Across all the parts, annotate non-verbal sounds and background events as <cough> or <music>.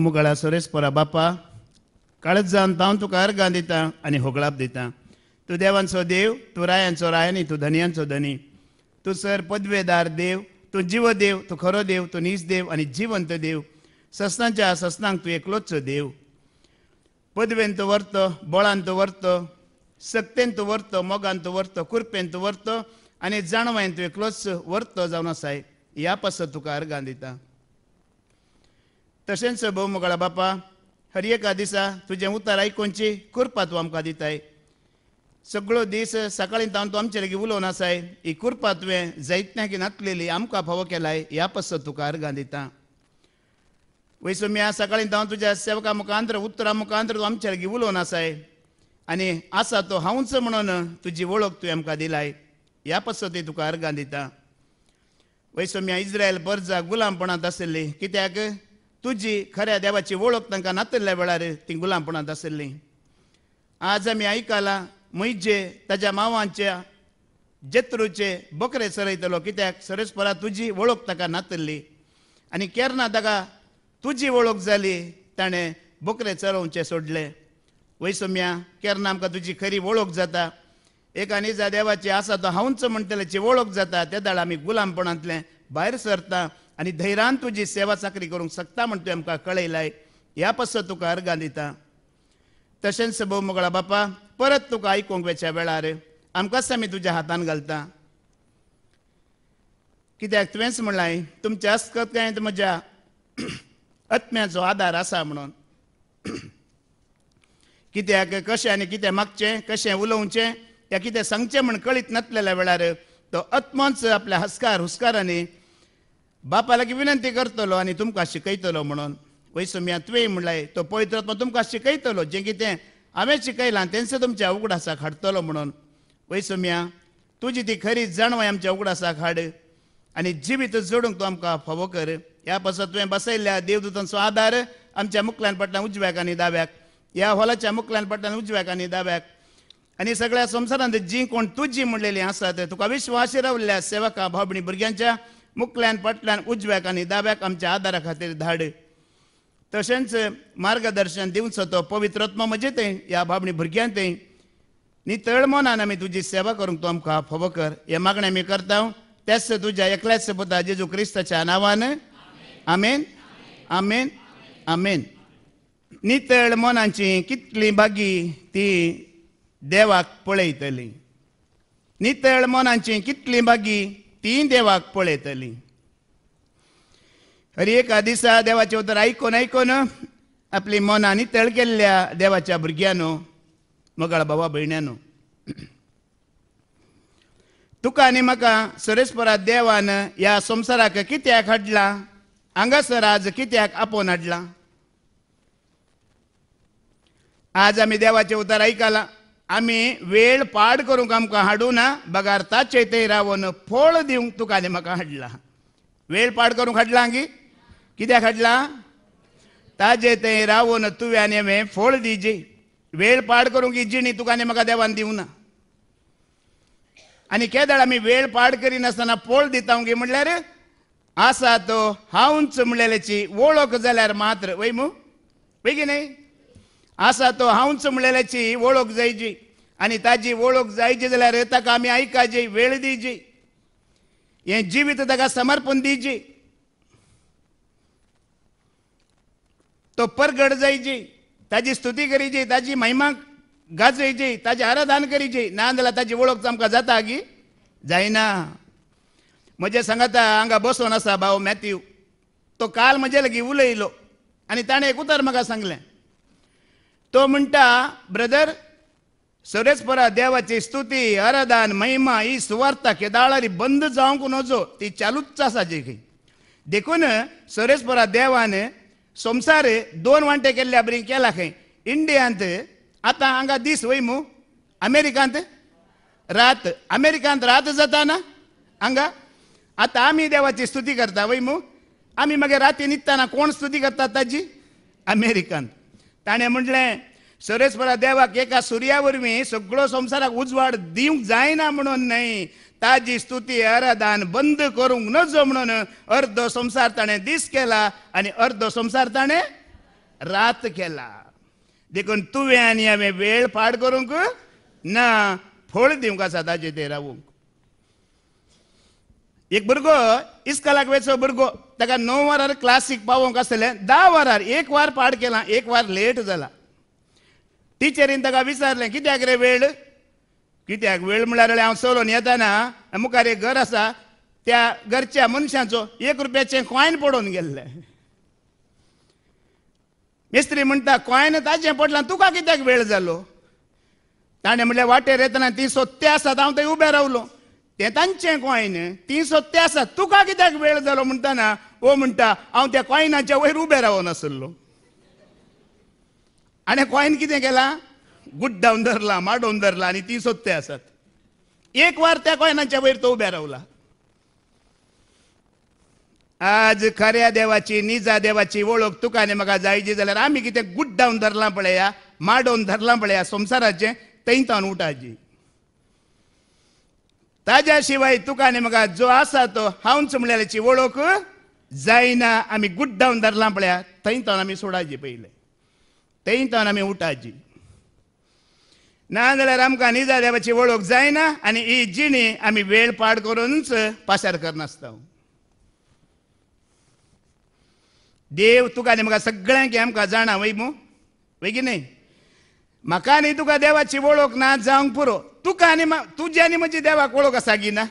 मुगाळा पोरा बापा काळच जावन हांव तुका अर्गां दितां आनी होगळाप दितां. तूं देवांचो देव तूं रायांचो रायनी तूं धनयांचो धनी. तूं सर पदवेदार देव तूं जीव देव तूं खरो देव तूं नीज देव आनी जिवंत देव. ससनाच्या सस्नांक तूं एकलोच देव. पदवेन तूं व्हरतो बळान तूं व्हरतो सक्तेन तूं व्हरतो मोगान तूं व्हरतो कुरपेन तूं व्हरतो आनी जाणवायन तूं एकलोच व्हरतो जावन आसाय ह्या पासत तुका अर्गां दिता. तशेंच भोव मोगळा बापा हर एका दिसा तुजें उतर आयकोनची कुरपा तूं आमकां दिताय. सगळो दीस सकाळीं तावन तूं आमचे लेगीत उलोवन आसाय ही कुरपा तुवें जायत्यांक नातलेली आमकां फावो केलाय ह्या पासत तुका अर्गां दितां. वैसम्या सकाळीं तावन तुज्या सेवका मुखांतर उतरा मुखांतर तूं आमचे लेगीत उलोवन आसाय. आनी आसा तो हांवच म्हणून तुजी वळख तुवें आमकां दिलाय ह्या पसती तुका अर्गां वयसो वैसम्या इज्रायल बर्जा गुलामपणांत आशिल्ली कित्याक? तुजी खऱ्या देवाची वळख तांकां नातल्ल्या वेळार ती गुलामपणांत आशिल्ली आज आमी आयकलां म्हयजे ताज्या मांवाच्या जेत्रूचे बकरे सरयतलो कित्याक? सरस्परा तुजी वळख ताका नातल्ली. आनी केरना ताका तुजी वळख जाली ताणें बकरे चरोवचे सोडले. वैसम्या केर्ना आमकां तुजी खरी वळख जाता. एका निजा देवाची आसा तो हांवच म्हणटल्याची वळख जाता त्या दाळ आमी गुलामपणांतले भायर सरता आनी धैर्यान तुजी सेवा चाकरी करूंक शकता म्हण तुवें आमकां कळयलाय. ह्या पासत तुका अर्गां दिता. तशेंच भोव मोगळा बापा परत तुका आयकूंक वेच्या वेळार आमकांच आमी तुज्या हातान घालता. कित्याक तुवेंच म्हणलाय तुमच्या अस्कतायेंत म्हज्या <clears throat> आत्म्याचो आदार आसा म्हणून. <clears throat> कित्याक कशें आनी कितें मागचें कशें उलोवचें या कितें सांगचें म्हण कळीत नासलेल्या वेळार तो आत्मोच आपल्या हस्कार हुस्कारांनी बापा लागीं विनंती करतलो आनी तुमकां शिकयतलो म्हणून. वैसम्या तुवें म्हणलाय तो पवित्र आत्मा तुमकां शिकयतलो जें कितें हांवें शिकयलां तेंचो तुमच्या उगडासाक हाडटलो म्हणून. वैसम्या तुजी ती खरी जाणवाय आमच्या उगडासाक हाड आनी जिवीत जोडूंक तूं आमकां फावो कर. ह्या पासत तुवें बसयल्या देवदूतांचो आदार आमच्या मुखल्यान पडटा उजव्याक आनी दाव्याक. ह्या हॉलाच्या मुखल्यान पडटा उजव्याक आनी दाव्याक. आनी सगळ्या संवसारांत जी कोण तुजी म्हणलेली आसात तुका विश्वास रावल्या सेवका भावणी भुरग्यांच्या मुखल्यान पटल्यान उजव्याक आनी दाव्याक आमच्या आदारा खातीर धाड. तशेंच मार्गदर्शन दिवचो तो पवित्रत्मा म्हजे थंय ह्या भावणी भुरग्यां तें. नितळ मनान आमी तुजी सेवा करूंक तूं आमकां फावो कर. हे मागणें आमी करता तेच तुज्या एकल्याच पुता जेजू क्रिस्ताच्या नांवान. आमेन. आमेन. आमेन. नितळ मनाची कितली बागी ती देवाक पळयतली. नितळ मनाची कितली बागी ती देवाक पळयतली हरी एका दिसा देवाचें उतर आयकून आयकून आपली मनां नितळ केल्ल्या देवाच्या भुरग्यानो मोगाळ बाबा भयण्यानो तुका आनी म्हाका सुरेस्परा देवान ह्या संवसाराक कित्याक हाडला? हांगासर आज कित्याक आपोवन हाडला? आज आमी देवाचें उतर आयकलां आमी वेळ पाड करूंक आमकां हाडू ना बगारता ताचे थंय रावन फळ दिवंक तुका आनी म्हाका हाडला. वेळ पाड करूंक हाडला गी कित्याक हाडला? ताजे थंय रावून तुवें आनी हांवें फळ दिजी. वेळ पाड करूंक ही जिणी तुका आनी म्हाका देवान दिवं ना आनी केदळ आमी वेळ पाड करिनासतना पोळ दिता गे म्हणल्यार आसा तो हांवच म्हणलेल्याची वळख जाल्यार मात्र वय मू वय की न्ही? आसा तो हांवच म्हणलेल्याची वळख जायची. आनी ताजी वळख जायची जाल्यार ताका आमी आयकाची वेळ दिवची हें जिवीत ताका समर्पण दिवची तो परगड जायची ताजी स्तुती करीची ताजी महिमा गाजयची ताजी आराधन करीची ना जाल्यार ताजी वळख आमकां जाता की जायना म्हजे सांगाता हांगा बसोन आसा भाव मॅथ्यू. तो काल म्हजे लागीं उलयलो आनी ताणें एक उतर म्हाका सांगलें तो म्हणटा ब्रदर सुरेशपरा देवाची स्तुती आराधन महिमा ही सुवार्ता केदाळारी बंद जावंक नजो ती चालूच आसा जी खंय देखून सुरेशपरा देवान संवसार दोन वांटे केल्ल्या बरी केला खंय इंडियांत आतां हांगा दीस वय मू अमेरिकांत रात अमेरिकांत रात जाता ना हांगा आतां आमी देवाची स्तुती करता वय मू. आमी मागीर राती न्हिदताना कोण स्तुती करता ताजी अमेरिकांत. ताणें म्हटलें सुरेशपरा देवाक एका सुर्या वरवीं सगळो संवसाराक उजवाड दिवंक जायना म्हणून न्हय. ताजी स्तुती आराधन बंद करूंक नजो म्हणून अर्दो संसार ताणें दीस केला आनी अर्दो संसार ताणें रात केला. देखून तुवें आनी हांवें वेळ पाड करूंक ना फळ दिवंक आसा ताजे ते रावूंक. एक भुरगो इस्कलाक वेचो भुरगो ताका णव वरार क्लासीक पावोवंक आसलें धा वरार एक वार पाड केला एक वार लेट जाला टिचरीन ताका विचारलें कित्याक रे वेळ कित्याक वेळ म्हळ्यार हांव चलोन येताना मुखार एक घर आसा त्या घरच्या मनशाचो एक रुपयाचें कॉयन पडून गेल्लें मिस्त्री म्हणटा कॉयन ताचें पडलां तुका कित्याक वेळ जालो ताणें म्हणलें वाटेर येतना ती सोत्ते आसात हांव थंय उबें रावलो तें तांचें कॉयन ती सोत्ते आसात तुका कित्याक वेळ जालो म्हणटाना ओ म्हणटा हांव त्या कॉयनाच्या वयर उबें रावनासल्लो आनी कॉईन कितें केला? गुड्डावन धरला माडोवन धरला आनी ती सोत्ते आसात एक वार त्या कॉयनाच्या वयर तो उबें रावला आज खऱ्या देवाची निजा देवाची वळख तुका आनी म्हाका जायची जाल्यार आमी कितें गुड्डावन धरलां पळया माडोवन धरलां पळया संवसाराचें थंयतान उठाची ताज्या शिवाय तुका आनी म्हाका जो आसा तो हांवच म्हळ्याची वळख जायना आमी गुड्डावन धरलां पळया थंयतान आमी सोडाची पयले थंयतान आमी उठाची नाजाल्यार आमकां आमकां निजा देवाची वळख जायना आनी ही जिणी आमी वेळ पाड करूनच पासार करनासता देव तुका आनी म्हाका सगळ्यांक आमकां जाणा वय मू वय की न्ही म्हाका न्ही तुका देवाची वळख ना जावंक पुरो तुका आनी तुजी आनी म्हजी देवाक वळख आसा की ना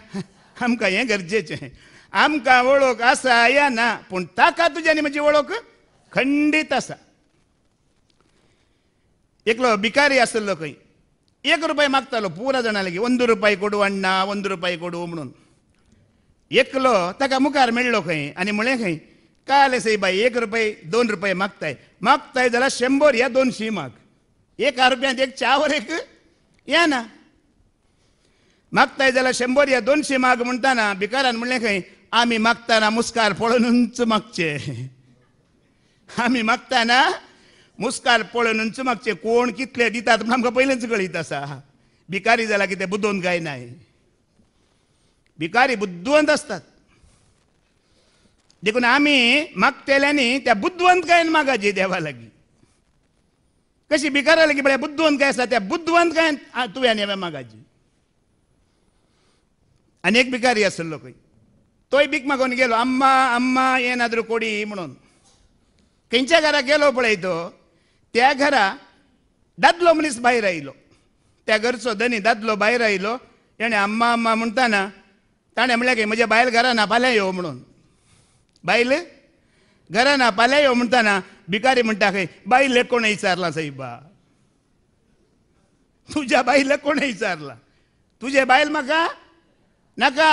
आमकां हें गरजेचें आमकां वळख आसा या ना पूण ताका तुजी आनी म्हजी वळख खंडीत आसा एकलो भिकारी आसलो खंय एक रुपया मागतालो पुरा जाणां लागीं ಒಂದು रुपया कोडू अण्णा ಒಂದು रुपया कोडू म्हणून एकलो ताका मुखार मेळ्ळो खंय आनी म्हळें खंय काय आलें सई बाई एक रुपये दोन रुपये मागताय मागताय जाल्यार शंबर या दोनशी माग एका रुपयांत एक चावर एक या ना मागताय जाल्यार शंबर या दोनशी माग म्हणटाना भिकारान म्हणलें खंय आमी मागताना मुस्कार पळोवनूच मागचे <laughs> आमी मागताना मुस्कार पळोवन चमकचे कोण कितले दितात? म्हण आमकां पयलेंच कळीत आसा भिकारी जाला कितें बुद्धोन काय नाय भिकारी बुद्धवंत असतात. देखून आम्ही मागतेल्यानी त्या बुद्धवंत काय मागाजी देवा लागी कशी भिकारा लागी बळ्या बुद्धवंत काय आसा त्या बुद्धवंत काय तुवें हांवें मागाची आनी एक भिकारी आसलो खंय तोय बीक मागून गेलो अम्मा अम्मा येनाद्रू कोडी म्हणून. खंयच्या घरा गेलो पळय तो. त्या घरा दादलो मनीस भायर आयलो. त्या घरचो धनी दादलो भायर आयलो. तेणें अम्मा अम्मा म्हणटाना ताणें म्हणलें की म्हज्या बायल घराना फाल्यां यो म्हणून. बायल घराना फाल्यां यो म्हणटाना भिकारी म्हणटा खंय बायले कोण विचारला साईबा तुज्या बायले कोण विचारला तुजे बायल म्हाका नाका.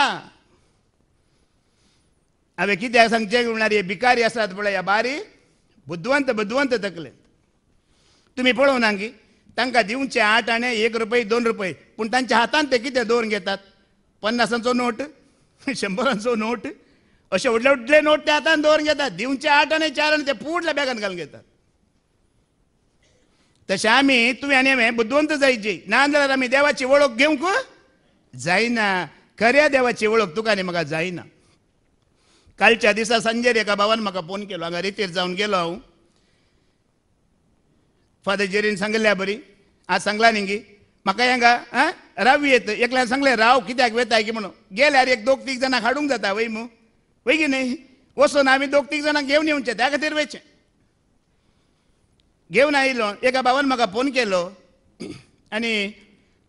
हांवें कित्याक सांगचें म्हणल्यार हे भिकारी आसात पळय ह्या बारी. बुद्धवंत बुद्धवंत तकले तुमी पळोवना की तांकां दिवचे आठ आणे एक रुपये दोन रुपये. पूण तांच्या हातान ते कितें दवरून घेतात? पन्नासांचो नोट शंबरांचो नोट अशे व्हडले व्हडले नोट ते हातान दवरून घेतात. दिवचे आठ आणे चार आणे ते पुडल्या बॅगान घालून घेतात. तशें आमी तुवें आनी हांवें बुद्धवंत जायची ना जाल्यार आमी देवाची वळख घेवंक जायना खऱ्या देवाची वळख तुका आनी म्हाका जायना कालच्या दिसा सांजेर एका भावान म्हाका फोन केलो. हांगा रितीर जावन गेलो. हांव फादर जेरीन सांगल्या बरी आज सांगला न्ही गी म्हाका हांगा आं रावी येत एकल्यान सांगलें राव कित्याक वेताय की म्हणून गेल्यार एक दोग तीग जाणांक हाडूंक जाता वय मू वय की न्ही वचून आमी दोग तीग जाणांक घेवन येवचे त्या खातीर वयचें घेवन आयिल्लो एका भावान म्हाका फोन केलो आनी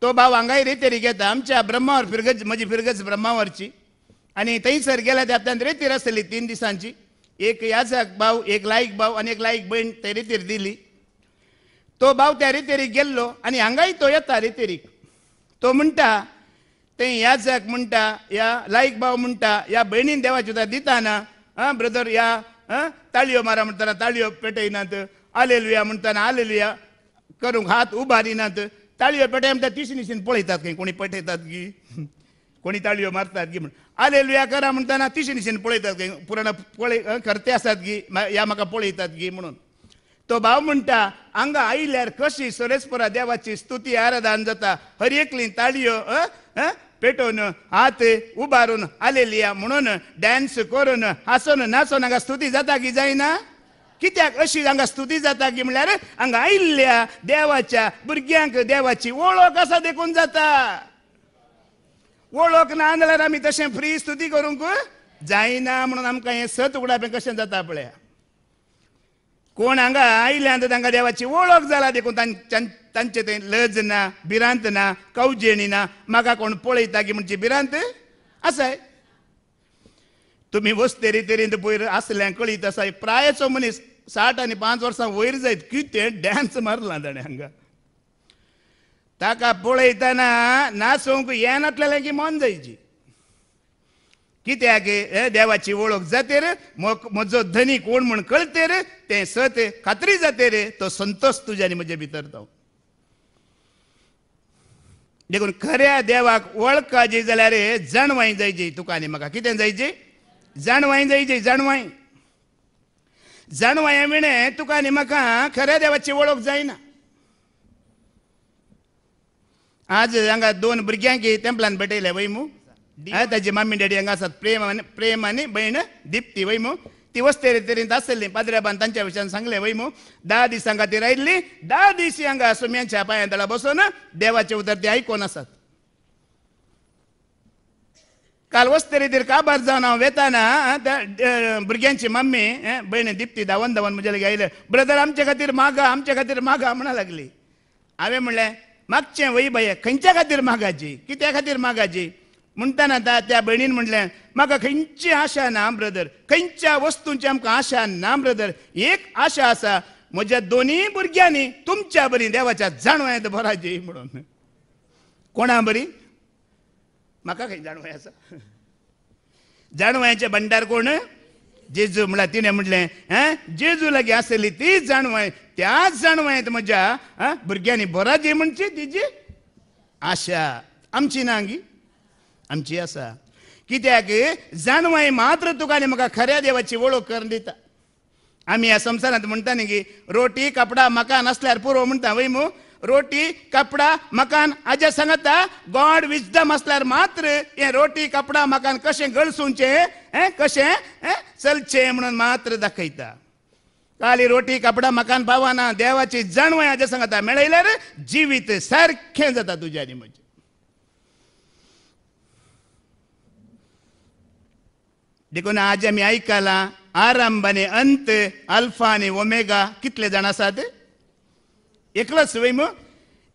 तो भाव हांगाय रेतेरी घेता आमच्या ब्रह्मावर फिरगज म्हजी फिरगज ब्रह्मावरची आनी थंयसर गेल्या त्या रेतीर आसतली तीन दिसांची एक याजक भाव एक लायक भाव आनी एक लायक भयण ते रेतीर दिली तो भाव त्या रितेरीक गेल्लो आनी हांगाय तो येता रितेरीक तो म्हणटा ते याजक म्हणटा या लायक भाव म्हणटा या भयणीन देवाची उतर दिताना आं ब्रदर या आं ताळयो मारा म्हणटाना ताळयो पेटयनात आलेलुया म्हणटाना आलेलुया करूंक हात उबारिनात ताळयो पेटय म्हणटा तिशी निशीन पळयतात खंय कोणी पेटयतात की कोणी ताळयो मारतात की म्हण आलेलुया करा म्हणटाना तिशी निशीन पळयतात खंय पुराण पळय करते आसात की या म्हाका पळयतात की म्हणून. तो भाव म्हणटा हांगा आयल्यार कशी सुरेस्परा देवाची स्तुती आराधन जाता. हर एकली ताळयो पेटोवन हात उबारून आलेलिया म्हणून डॅन्स करून हांसून नाचून हांगा स्तुती जाता की जायना कित्याक अशी हांगा स्तुती जाता की म्हळ्यार हांगा आयिल्ल्या देवाच्या भुरग्यांक देवाची वळख आसा देखून जाता. वळख ना जाल्यार आमी तशें फ्री स्तुती करूंक जायना म्हणून आमकां हें सत उगडापें कशें जाता पळया कोण हांगा आयल्यात तांकां देवाची वळख जाला देखून तांचे थंय लज ना भिरांत ना कवजेणी ना म्हाका कोण पळयता की म्हणची भिरांत आसाय तुमी वस्तेरी तेरींत पयर आसल्या कळीत आसा प्रायचो मनीस साठ आनी पांच वर्सां वयर जायत कितें डॅन्स मारला ताणें हांगा. ताका पळयतना नाचूंक येनातलें की मन जायची. कित्याक हे देवाची वळख जातेर रे म्हजो धनी कोण म्हण कळते रे ते सत खात्री जातेर तो संतोष तुज्यानी म्हजे भितर तो देखून खऱ्या देवाक वळखाची जाल्यार जाणवाय जायची तुका आनी म्हाका कितें जायची? जाणवाय जायची जाणवाय जाणवाय विणे तुका आनी म्हाका खऱ्या देवाची वळख जायना. आज हांगा दोन भुरग्यांक तेंपलान भेटयले वय हय, त्याची मम्मी डॅडी हांगा आसात प्रेम आनी प्रेम आनी भयण दिप्ती वैमो ती वस्तेरी तरेंत आसली पाद्रेबान तांच्या विशयान सांगलें वैमू धा दिसां खातीर आयिल्ली धा दीस हांगा सुम्यांच्या पायांतळा बसून देवाचे उतर ते आयकोन आसात काल वस्तेरीतीर काबार जावन हांव वेताना त्या भुरग्यांची मम्मी अं, भयण दिप्ती धावन धावन म्हजे लागीं आयले ब्रदर आमचे खातीर मागा आमचे खातीर मागा म्हणा लागली हांवें म्हणलें मागचें वय बाये खंयच्या खातीर मागाची कित्या खातीर मागाची म्हणटाना ता त्या भयणीन म्हणलें म्हाका खंयची आशा ना ब्रदर? खंयच्या वस्तूंची आमकां आशा ना ब्रदर? एक आशा आसा म्हज्या दोनी भुरग्यांनी तुमच्या बरी देवाच्या जाणवा येता बराजी म्हणून. कोणा बरी? म्हाका खंय जाणवाय आसा जाणवायचे भंडार कोण? जेजू म्हळ्यार तिणें म्हटलें आं जेजू लागीं आसली ती जाणवाय त्याच जाणवायत म्हज्या भुरग्यांनी बराजी म्हणची तिची आशा. आमची ना गी आमची आसा कित्याक जाणवाय मात्र तुका आनी म्हाका खऱ्या देवाची वळख करून दिता आमी ह्या संवसारांत म्हणटा न्ही की रोटी कपडा मकान असल्यार पुरो म्हणटा वय मू रोटी कपडा मकान हाजे सांगता गॉड विजडम असल्यार मात्र हे रोटी कपडा मकान कशें गळसूचे हें कशें चलचे चलचें म्हणून मात्र दाखयता काली रोटी कपडा मकान पावना देवाची जाणवय हाज्या सांगता मेळयल्यार जिवीत सारखें जाता तुज्या आनी म्हजें देखून आज आमी आयकला आरंभ आनी अंत अल्फा आनी ओमेगा कितले जाण आसात एकलोच वय मग?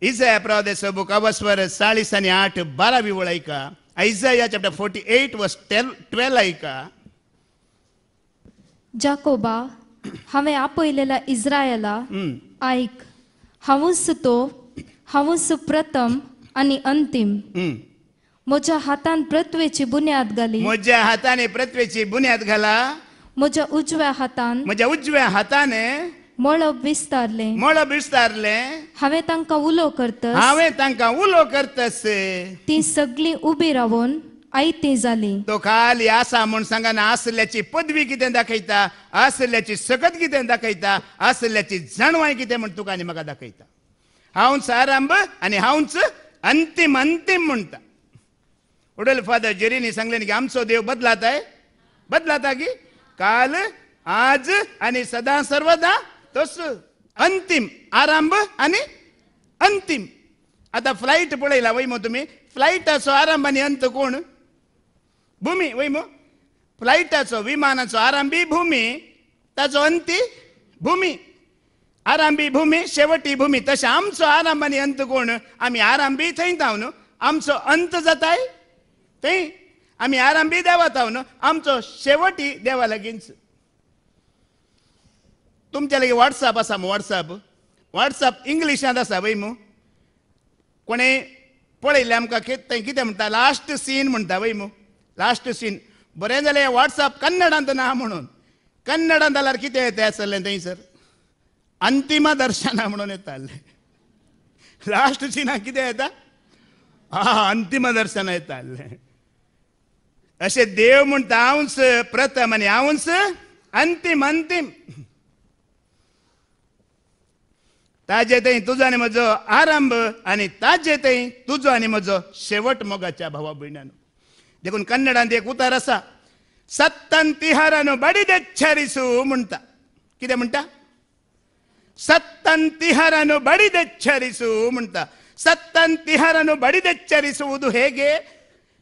इजाया प्रदेश बुक अवस्वर चाळीस आनी आठ बारावी वळ ऐका. Isaiah chapter forty eight verse twelve ऐका. जाकोबा हांवें आपयलेला इस्रायला हम्म. आयक हांवूच तो हांवूच प्रथम आनी अंतीम. म्हज्या हातान प्रत्वेची बुन्याद घाली म्हज्या हाताने पृथ्वीची बुन्याद घाला म्हज्या उजव्या हातान म्हज्या उजव्या हाताने मळब विस्तारले मळ विस्तारले हांवें तांकां उलो करतस हांवें तांकां उलो करतस ती सगळीं उबी रावून आयती जाली तो खाली आसा म्हूण सांगाना आसल्याची पदवी कितें दाखयता आसल्याची सकत कितें दाखयता आसल्याची जाणवाय कितें म्हण तुका आनी म्हाका दाखयता हांवच आरंभ आनी हांवच अंतीम अंतीम म्हणटा उडल फादर जेरीनी सांगलें की आमचो देव बदलाताय बदलाता की? काल आज आनी सदां सर्वदा तस अंतीम आरंभ आनी अंतीम. आतां फ्लायट पळयला वैमो तुम्ही. तुमी फ्लायटाचो आरंभ आणि अंत कोण? भूमी वैमो. मग फ्लायटाचो विमानाचो आरंभी भूमी ताचो अंती भूमी. आरंभी भूमी शेवटी भूमी. तशें आमचो आरंभ आणि अंत कोण? आमी आरंभी थंय न्हू आमचो अंत जाताय थंय आमी आरंभी देवात आहो न्हू आमचो शेवटी देवा लागींच तुमच्या लागीं वॉट्सॅप आसा मू वॉट्सॅप वॉट्सॅप इंग्लिशांत आसा वय मू कोणे पळयलें आमकां कित- थंय कितें म्हणटा लास्ट सीन म्हणटा वय मू लास्ट सीन बरें जालें वॉट्सॅप कन्नडांत ना म्हणून. कन्नडांत जाल्यार कितें येता आसलें थंयसर अंतिम दर्शना म्हणून येतालें. लास्ट सिनाक कितें येता? हा अंतिम येता येतालें. अशें देव म्हणटा हांवच प्रथम आनी हांवच अंतीम अंतीम ताजे थंय तुजो आनी म्हजो आरंभ आनी ताजे थंय तुजो आनी म्हजो शेवट मोगाच्या भावा भयणानो देखून कन्नडांत एक उतार आसा सत्तन तिहारानो बडिदेच्छरिसू म्हणटा कितें म्हणटा ಸತ್ತನ್ ತಿಹರನು ಬಡಿದೆಚ್ಚರಿಸು ಮುಂತ ಸತ್ತನ್ ತಿಹರನು ಬಡಿದೆಚ್ಚರಿಸುವುದು ಹೇಗೆ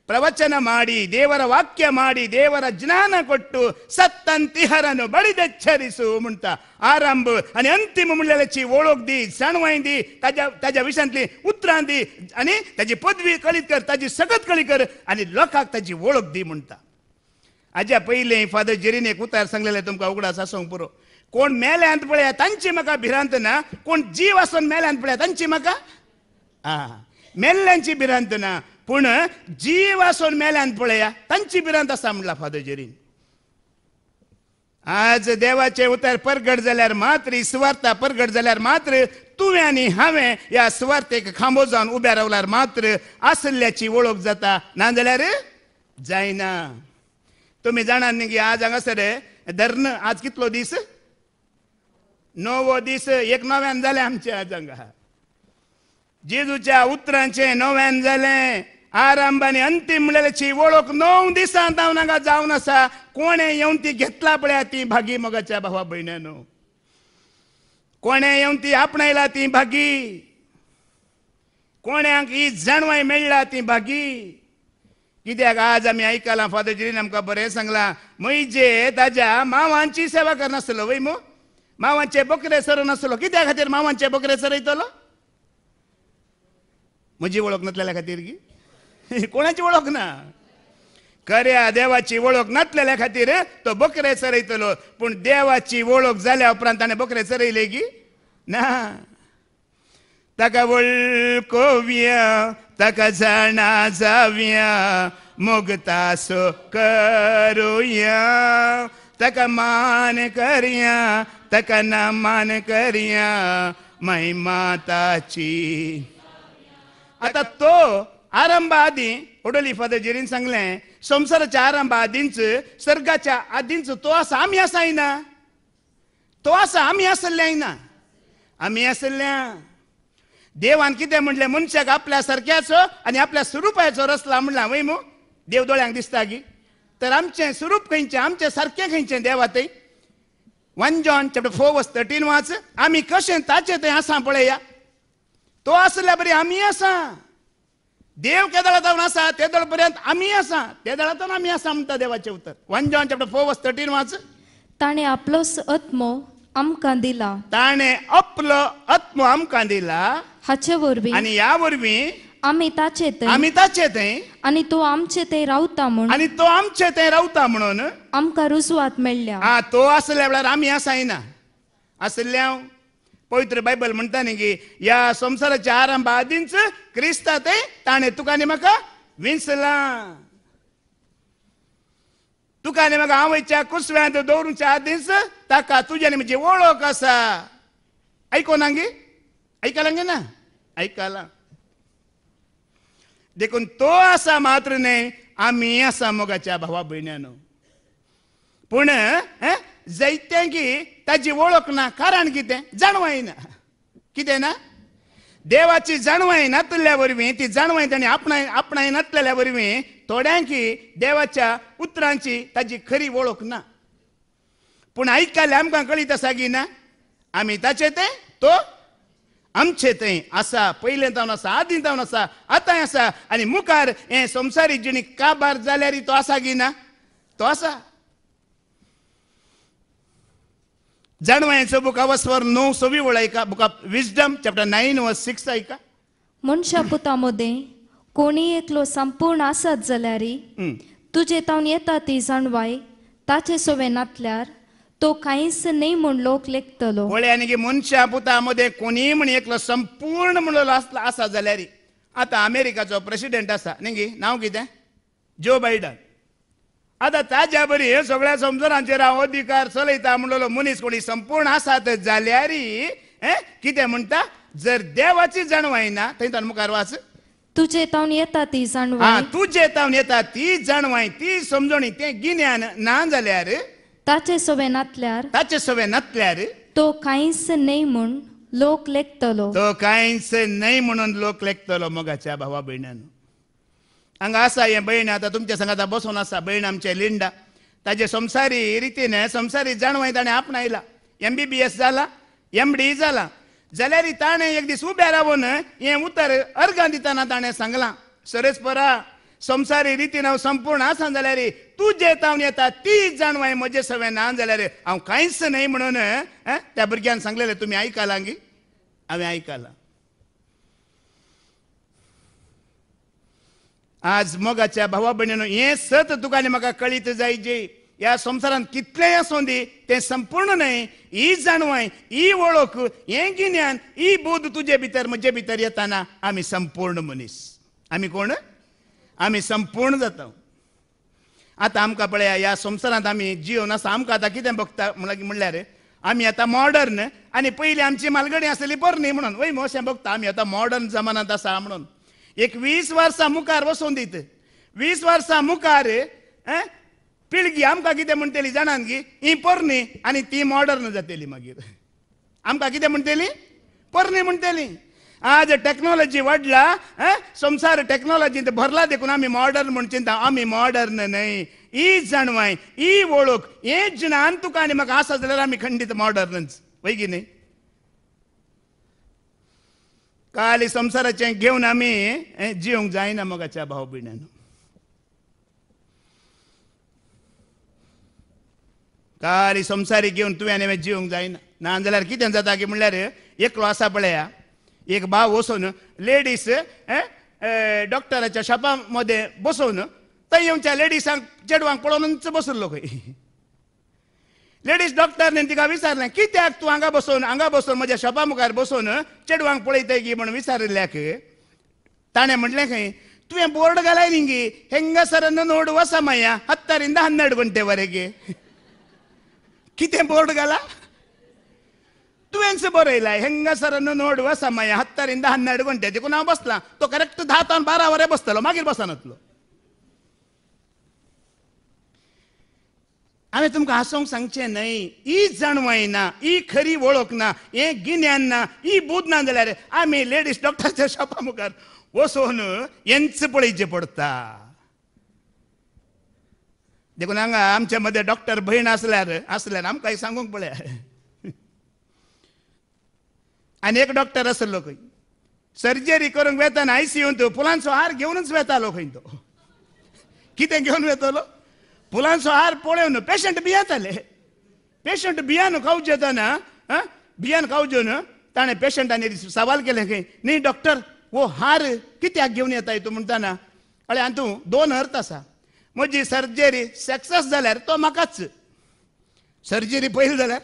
ಪ್ರವಚನ ಮಾಡಿ ದೇವರ ವಾಕ್ಯ ಮಾಡಿ ದೇವರ ಜ್ಞಾನ ಕೊಟ್ಟು ಸತ್ತನ್ ತಿಹರನು ಬಡಿದೆಚ್ಚರಿಸು ಮುಂತ ಆರಂಭ आणि अंतिम म्हणलेल्याची ओळख दी जाणवाय दी ताज्या ताज्या विशयांतली उतरां दी आनी ताजी पदवी कळीत कर ताजी सगत कळी कर आनी लोकांक ताजी ओळख दी म्हणटा हाज्या पयलीं फादर जेरीन एक उतार सांगलेलें तुमकां उगडास आसूंक पुरो कोण मेल्यांत पळया तांची म्हाका भिरांत ना कोण जीव आसून मेल्यांत पळया तांची म्हाका आ मेल्ल्यांची भिरांत ना पूण जीव आसून मेल्यान पळया. तांची भिरांत आसा म्हणला फादर जेरीन. आज देवाचे उतर परगट जाल्यार मात्र इस्वार्था परगट जाल्यार मात्र तुवें आनी हांवें ह्या स्वार्थेक खांबो जावन उब्या रावल्यार मात्र आसल्याची वळख जाता. नाजाल्यार जायना. तुम्ही जाणात न्ही की आज हांगासर धर्ण आज कितलो दीस? णवो दीस एक नव्यान जालें आमचे आज हांगा. जेजूच्या उतरांचे नव्यान जालें. आरंभ आनी अंतीम ओळख वळख णव दिसांत हांव हांगा जावन आसा कोणें येवन ती घेतला पळया ती भागी मोगाच्या भावा भयण्यानो कोणें येवन ती आपणायला ती भागी. कोण्याक ही जाणवाय मेळ्ळा ती भागी. कित्याक आज आमी आयकलां फादर जिरीन आमकां बरें सांगलां मैजे ताज्या मावांची सेवा करनासलो वय मो. मावांचे बकरे सरनासलो कित्या खातीर मावांचे बकरे सरयतलो म्हजी वळख नासलेल्या खातीर की? <laughs> कोणाची वळख ना? खऱ्या देवाची वळख नसलेल्या खातीर तो बकरे चरयतलो पूण देवाची वळख जाल्या उपरांत ताणें बकरे चरयले की? ना. ताका वळखोव्या ताका जाणा जाव्या मोगतासो करुया. ताका मान करया ताका ना मान करया महिमा ताची आता तो आरंभ आदी ओडोली फादर जेरीन सांगलें संवसाराच्या आरंभ आदींच सर्गाच्या आदींच तो आसा आमी आसायना तो आसा आमी आसल्या ना आमी आसल्या देवान कितें म्हणलें मनशाक आपल्या सारक्याचो आनी आपल्या स्वरुपाचो रचला म्हणला वय मू देव दोळ्यांक दिसता की. तर आमचें स्वरूप खंयचें आमचें सारकें खंयचें देवा थंय one John chapter four verse thirteen वाच आमी कशें ताचें थंय आसा पळया? तो आसल्या बरी आमी आसा देव केदळा जावन आसा ते दळ पर्यंत आमी आसा. ते दळातून आमी आसा म्हणटा देवाचें उतर. One John chapter four verse thirteen वाच. ताणे आपलोच आत्मो आमकां दिला ताणें आपलो आत्मो आमकां दिला हाचे वरवीं आनी ह्या वरवीं आमी ताचे थंय आमी ताचे थंय आनी तो आमचे थंय रावता म्हूण आनी तो आमचे थंय रावता म्हणून आमकां रुजवात मेळ्ळ्या आ तो आसल्या वेळार आमी आसायना आसल्या पवित्र बायबल म्हणता न्ही की ह्या संवसाराच्या आरंभ आदींच क्रिस्ता थंय ताणें. तुका आनी म्हाका विंसला तुका आनी म्हाका आवयच्या कुसव्यांत दवरूच्या आदींच ताका तुजी आनी म्हजी वळख आसा आयको नांगी ऐकायला गे ना? ऐकायला देखून तो आसा मात्र न्ही आमी आसा मोगाच्या भावा भयण्यानो पूण हें, जायत्यांकी ताची वळख ना कारण कितें? जाणवाय ना कितें ना? देवाची जाणवाय नातल्या वरवीं ती जाणवाय ताणी आपणाय आपणाय नातलेल्या वरवीं थोड्यांकी देवाच्या उतरांची ताची खरी वळख ना. पूण आयकले आमकां कळीत आसा की ना आमी ताचे ते तो आमचे थंय आसा पयले जावन आसा आदीं जावन आसा आतांय आसा आनी मुखार हें संवसारी जिणी काबार जाल्यार तो आसा की ना तो आसा जाणवायचो बुका वस्वर णव सवी वळयका बुका विजडम चॅप्टर नाईन व सिक्स ऐका मनशा पुता मदें कोणी एकलो संपूर्ण आसत जाल्यारी. तुजे तावन येता ती जाणवाय ताचे सोवे नातल्यार तो कांयच न्ही म्हूण लोक लेखतलो. पळय आनी की मनशा पुता मध्ये कोणीय म्हण एकलो संपूर्ण म्हणलो आसला आसा जाल्यार. आतां अमेरिकाचो प्रेसिडेंट आसा न्ही नांव कितें? जो बायडन आतां ताज्या बरी हे सगळ्या संवसारांचेर हांव अधिकार चलयता म्हणलो मनीस कोणी संपूर्ण आसात जाल्यार हे कितें म्हणटा जर देवाची जाणवाय ना थंय मुखार वाच तुजे तावन येता ती जाणवाय तूं जे तावन येता ती जाणवाय ती समजणी तें गिन्यान ना जाल्यार. ताचे सोवे नातल्यार? ताचे सवे नातल्यार. तो कांयच न्ही म्हूण लोक लेखतलो. तो कांयच नाही म्हणून लोक लेखतलो मोगाच्या भावा भयण्यान हांगा आसा हें भयण आतां तुमच्या संगात बसून आसा भयण आमचे लिंडा. ताजे संवसारी रितीन संवसारी जाणवाय ताणें आपणायला. एम बी बी एस जाला एम डी जाला जाल्यार ताणें एक दीस उबे रावून हें उतर अर्गां दितना ताणें सांगलां. सरेस परा संवसारी रितीन हांव संपूर्ण आसा जाल्यार तूं जे तावन येता ती जाणवाय म्हजे सवय ना जाल्यार हांव कांयच न्हय म्हणून त्या भुरग्यान सांगलेलें तुमी आयकलां गी हांवें आयकलां आज मोगाच्या भावा भयणीनो हें सत तुकाने म्हाका कळीत जायचे. ह्या संवसारांत कितलेंय आसूं दी तें संपूर्ण न्हय ही जाणवाय ही वळख हें गिन्यान ही बोध तुजे भितर म्हजे भितर येताना आमी संपूर्ण मनीस. आमी कोण? आमी संपूर्ण जाता. आतां आमकां पळया ह्या संवसारांत आमी जिवन आसा आमकां आतां कितें बगता म्हणल्यार म्हणल्यार आमी आतां मॉडर्न आनी पयलीं आमची मालगडी आसली पोरणी म्हणून वय अशें भोगता आमी आतां मॉडर्न जमानांत आसा म्हणून. एक वीस वर्सां मुखार वचून दीत. वीस वर्सां मुखार पिळगी आमकां कितें म्हणटली जाणान गी ही पोरणी आनी ती मॉडर्न जातली मागीर. आमकां कितें म्हणटली पोरणी म्हणटली आज टॅक्नोलॉजी वाडला संसार संवसार भरला देखून आमी मॉडर्न चिंता आमी मॉडर्न न्हय ही जाणवाय ही वळख हें ज्ञान तुका आनी म्हाका आसा जाल्यार आमी खंडीत मॉडर्नच वय की न्ही काल संवसाराचें घेवन आमी जिवंक जायना मोगाच्या भाव भयण्यान काल संसारी घेवन तुवें आनी हांवें जिवंक जायना ना जाल्यार कितें जाता की म्हणल्यार एकलो आसा पळया एक भाव वचून लेडीस डॉक्टराच्या शॉपा मध्ये बसोवन थंय येवच्या लेडीसांक चेडवांक पळोवनच बसलो खंय. लेडीज डॉक्टरने तिका विचारलें कित्याक तूं हांगा बसोवन हांगा बसोवन म्हज्या शॉपा मुखार बसोवन चेडवांक पळयतय गी म्हणून विचारिल्ल्याक ताणें म्हटलें खंय तुवें बोर्ड घालाय नी गी ಹೆಂಗಸರನ್ನು ನೋಡುವ ಸಮಯ ಹತ್ತರಿಂದ ಹನ್ನೆರಡು ಗಂಟೆವರೆಗೆ ಕಿತೆ ಬೋರ್ಡ್ ಗಾಲ तुवेंच बरयलाय ಹೆಂಗಸರನ್ನು ನೋಡುವ ಸಮಯ ಹತ್ತರಿಂದ ಹನ್ನೆರಡು ಗಂಟೆ देखून हांव बसलां तो करेक्ट धा तावन बारा वरां बसतलो मागीर बसनातलो हांवें तुमकां हांसोवंक सांगचें न्हय. ही जाणवाय ना ही खरी वळख ना हे गिन्यान ना ही बूद ना जाल्यार आमी लेडीज डॉक्टराच्या शॉपा मुखार वचोन यांचं पळयचें पडटा देखून हांगा आमच्या मदें डॉक्टर भयण आसल्यार आसल्यार आमकां सांगूंक पळयार आनी एक डॉक्टर आसलो खंय. सर्जरी करूंक वेताना आयसीयूंत फुलांचो हार घेवनच वेतालो खंय तो. कितें घेवन वेतलो? फुलांचो हार पळोवन पेशंट भियेताले पेशंट भियान खावचे जेताना आं, भियान खावचे न्हू ताणें पेशंटांनी सवाल केले खंय. न्ही डॉक्टर वो हार कित्याक घेवन येता हितू म्हणटाना अळे आनी दोन अर्थ आसा. म्हजी सर्जरी सक्सेस जाल्यार तो म्हाकाच. सर्जरी पयली जाल्यार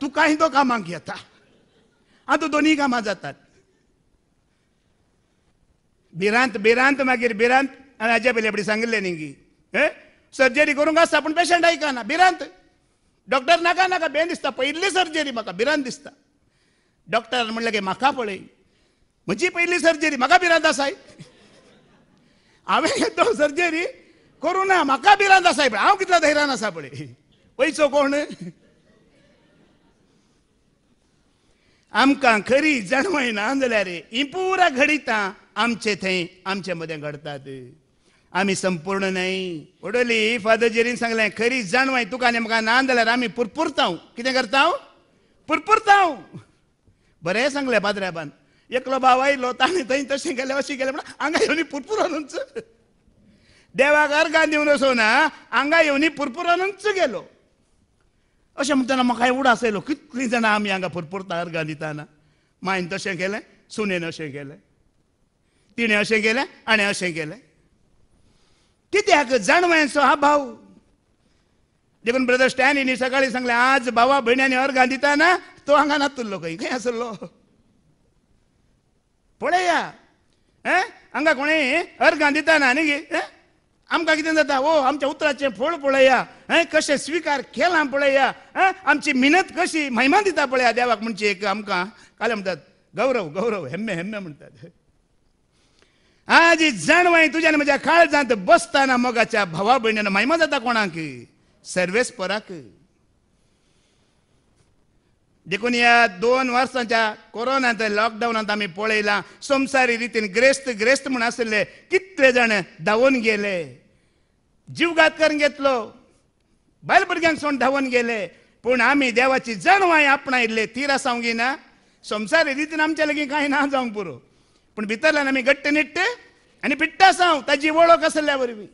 तूं कांय तो कामाक येता. आतां दोनीय कामां जातात. भिरांत भिरांत मागीर भिरांत. हांवें हाज्या पयलीं एपडी सांगिल्लें न्ही की सर्जरी करूंक आसता पूण पेशंट आयकना भिरांत. डॉक्टर नाका नाका बेन दिसता. पयली सर्जरी म्हाका भिरांत दिसता. डॉक्टर म्हणलें की म्हाका पळय म्हजी पयली सर्जरी म्हाका भिरांत आसाय हांवें तो सर्जरी करूं ना म्हाका भिरांत आसाय पळय हांव कितलो धैर्यान आसा पळय पयचो कोण? आमकां खरी जाणवय ना जाल्यार ही पुरा घडितां आमचे थंय आमचे मदें घडटात आमी संपूर्ण न्हय उडोली फादर जेरीन सांगलें खरी जाणवाय तुका आनी म्हाका ना जाल्यार आमी पुरपुरता कितें करता पुरपुरता बरें सांगलें पाद्रेबान एकलो भाव आयलो ताणें थंय तशें केलें अशें केलें म्हणून हांगा येवनी पुरपुरोनूच देवाक अर्गां दिवन वचोना हांगा येवनी पुरपुरोनूच गेलो अशें म्हणटना म्हाका उडास आयलो कितलीं जाणां आमी हांगा पुरपुरता अर्गां दिताना मायन तशें केलें सुनेन अशें केलें. तिणें अशें केलें आनी अशें केलें. कित्याक जाणवायचो हा भाऊ. देखून ब्रदर स्टॅनीनी सकाळी सांगले आज भावा भयण्यांनी अर्गां दिताना तो हांगा नातुल्लो खंय खंय आसलो पळया हें? हांगा कोणें? अर्गां दिताना न्ही गे आमकां कितें जाता? ओ आमच्या उतराचें फळ पळया हें? कशें स्विकार केलां पळया हें? आमची मिनत कशी महिमा दिता पळया देवाक म्हणजे एक आमकां. काल म्हणटात गौरव गौरव हेम्मे हेम्मे म्हणटात आज जाणवाय तुज्यान आनी म्हज्या काळजांत बसताना मोगाच्या भावा भयण्यान महिमा जाता कोणाक? सर्वेस पराक. देखून ह्या दोन वर्सांच्या कोरोनांत लॉकडावनांत आमी पळयलां संसारी रितीन ग्रेस्त ग्रेस्त म्हूण आसले कितले जाण धांवून गेले. जीवघात करून घेतलो. बायल भुरग्यांक सोडून धांवून गेले. पूण आमी देवाची जणवाय आपणायल्ले तीर सांगी ना संवसारी रितीन आमच्या लागीं कांय ना जावंक पुरो. पूण भितरल्यान आमी घट्ट निट्ट आनी पिट्टास हांव ताजी वळख आसल्या वरवीं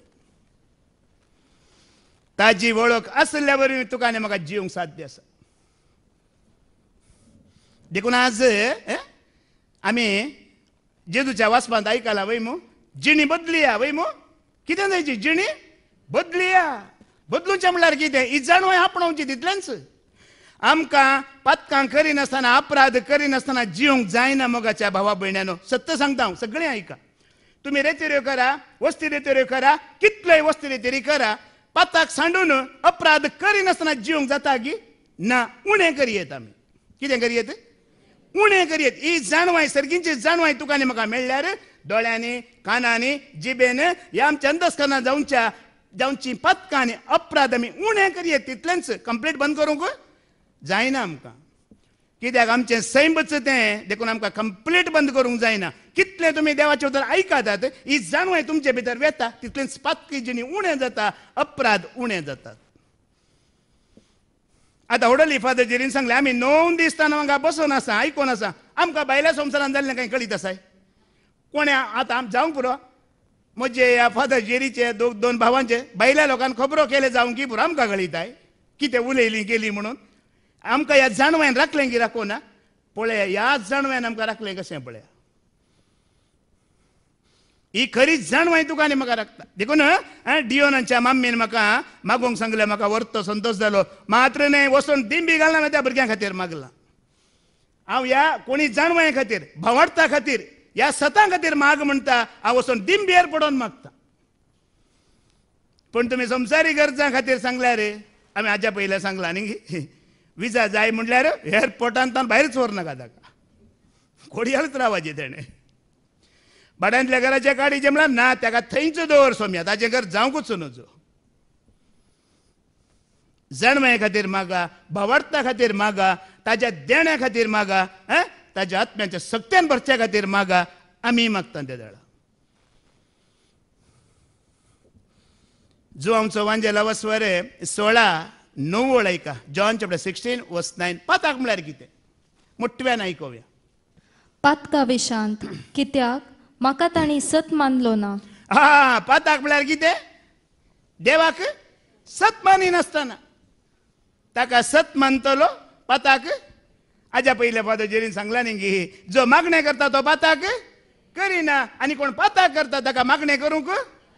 ताजी वळख आसल्या वरवीं तुका आनी म्हाका जिवंक साध्य आसा देखून आज eh, आमी जेजूच्या वाचपांत आयकला वय मू जिणी बदलिया वय मू कितें जायची जिणी? बदलिया. बदलुचें म्हणल्यार कितें? ही आपणावची तितलेंच आमकां पातकां करिनासतना अपराध करिनासतना जिवंक जायना मोगाच्या भावा भयण्यानो. सत्य सांगता हांव सगळें आयका तुम्ही रेतेऱ्यो करा वस्ती रेतेऱ्यो करा कितल्योय वस्ती रेतेरी करा पाताक सांडून अपराध करिनासतना जिवंक जाता की? ना उणें करयेत आमी कितें करयेत उणें करयेत ही जाणवाय सर्गींची जाणवाय तुका आनी म्हाका मेळ्ळ्यार दोळ्यांनी कानांनी जिबेन ह्या आमच्या अंधस्करणां जावच्या जावची पथकां आनी अपराध आमी उणें करयेत तितलेंच कंप्लीट बंद करूंक जायना आमकां. कित्याक आमचें सैमच तें देखून आमकां कंप्लीट बंद करूंक जायना. कितलें तुमी देवाचे उतर आयकातात ही जाणवाय तुमचे भितर वेता तितलेंच पातकी जिणी उणें जाता अपराध उणें जातात. आतां होडली फादर जेरीन सांगलें आमी णव दीस ताना हांगा बसून आसा आयकून आसा. आमकां बायल्या संवसारान जाल्लें कांय कळीत आसाय? कोण्या आतां जावंक पुरो. म्हजे ह्या फादर जेरीचे दोग दोन भावांचे भायल्या लोकांक खबरो केले जावंकी की पुरो आमकां कळीताय कितें उलयली गेली म्हणून. आमकां ह्या जाणव्यान राखलें की राखोना पळया ह्या जाणव्यान आमकां राखलें कशें पळया? ही खरी जाणवाय तुका आनी म्हाका राखता. देखून डियोनाच्या डिओनाच्या माम्मीन म्हाका मागोवंक सांगलें म्हाका व्हरतो संतोश जालो. मात्र न्हय वचून दिंबी घालना त्या भुरग्यां खातीर मागला. हांव ह्या कोणी जाणवाय खातीर भावार्था खातीर ह्या सतां खातीर माग म्हणटा हांव वचून दिंबेर पडोवन मागता. पण तुमी संवसारी गरजां खातीर सांगल्या रे आमी हाज्या पयल्या सांगलां न्ही. विजा जाय म्हणल्यार एअरपोर्टांत भायरच व्हरनाका ताका खोडयालच रावाचे तेणें भाड्यांतल्या घराच्या काडीचें म्हळ्यार ना ताका थंयच दवर सोम्या ताचे घर जावंकूच नजो. जणमे खातीर मागा भावार्था खातीर मागा ताज्या देण्या खातीर मागा आं ताज्या आत्म्याच्या सक्त्यान भरच्या खातीर मागा आमी मागता त्या दळा. जो आमचो वांजेला वसवरे सोळा णव वळयका जॉन चॅप्टर सिक्स्टीन वस नायन पाताक म्हळ्यार कितें मुट्ट्यान आयकोव्या पातका विशांत कित्याक म्हाका ताणी सत मानलो ना हा पाताक म्हळ्यार कितें देवाक सत मानी नासतना ताका सत मानतलो पाताक हाज्या पयल्या फादर जेरीन सांगला न्ही की जो मागणें करता तो पाताक करिना आनी कोण पाताक करता ताका मागणें करूंक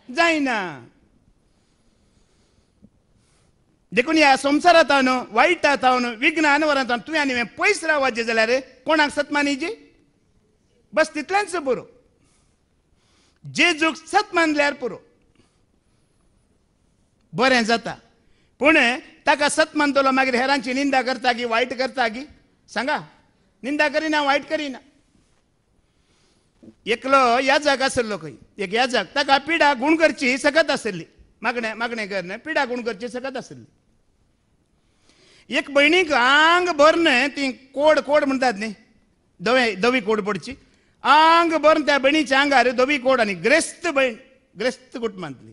जायना देखून ह्या संवसारांत न्हू वायटात न्हू विघ्न वरांत तुवें आनी हांवें पयस रावपाचें जाल्यार कोणाक सत मानीची बस तितलेंच पुरो. जेजूक सत मानल्यार पुरो. बरें जाता. पूण ताका सत मानतलो मागीर हेरांची निंदा करता की वायट करता की? सांगा. निंदा करिना वायट करिना. एकलो याजक आसलो खंय. एक याजक ताका पिडा गुण करची सकत आसली मागणे मागणें करन पिडा गुण करची सकत आसली एक भयणीक आंग भरन ती कोड कोड म्हणटात न्ही दवे दवी कोड पडची. आंग भरन त्या भयणीच्या आंगार दवी कोड आनी ग्रेस्त भयण ग्रेस्त कुटुंबांतली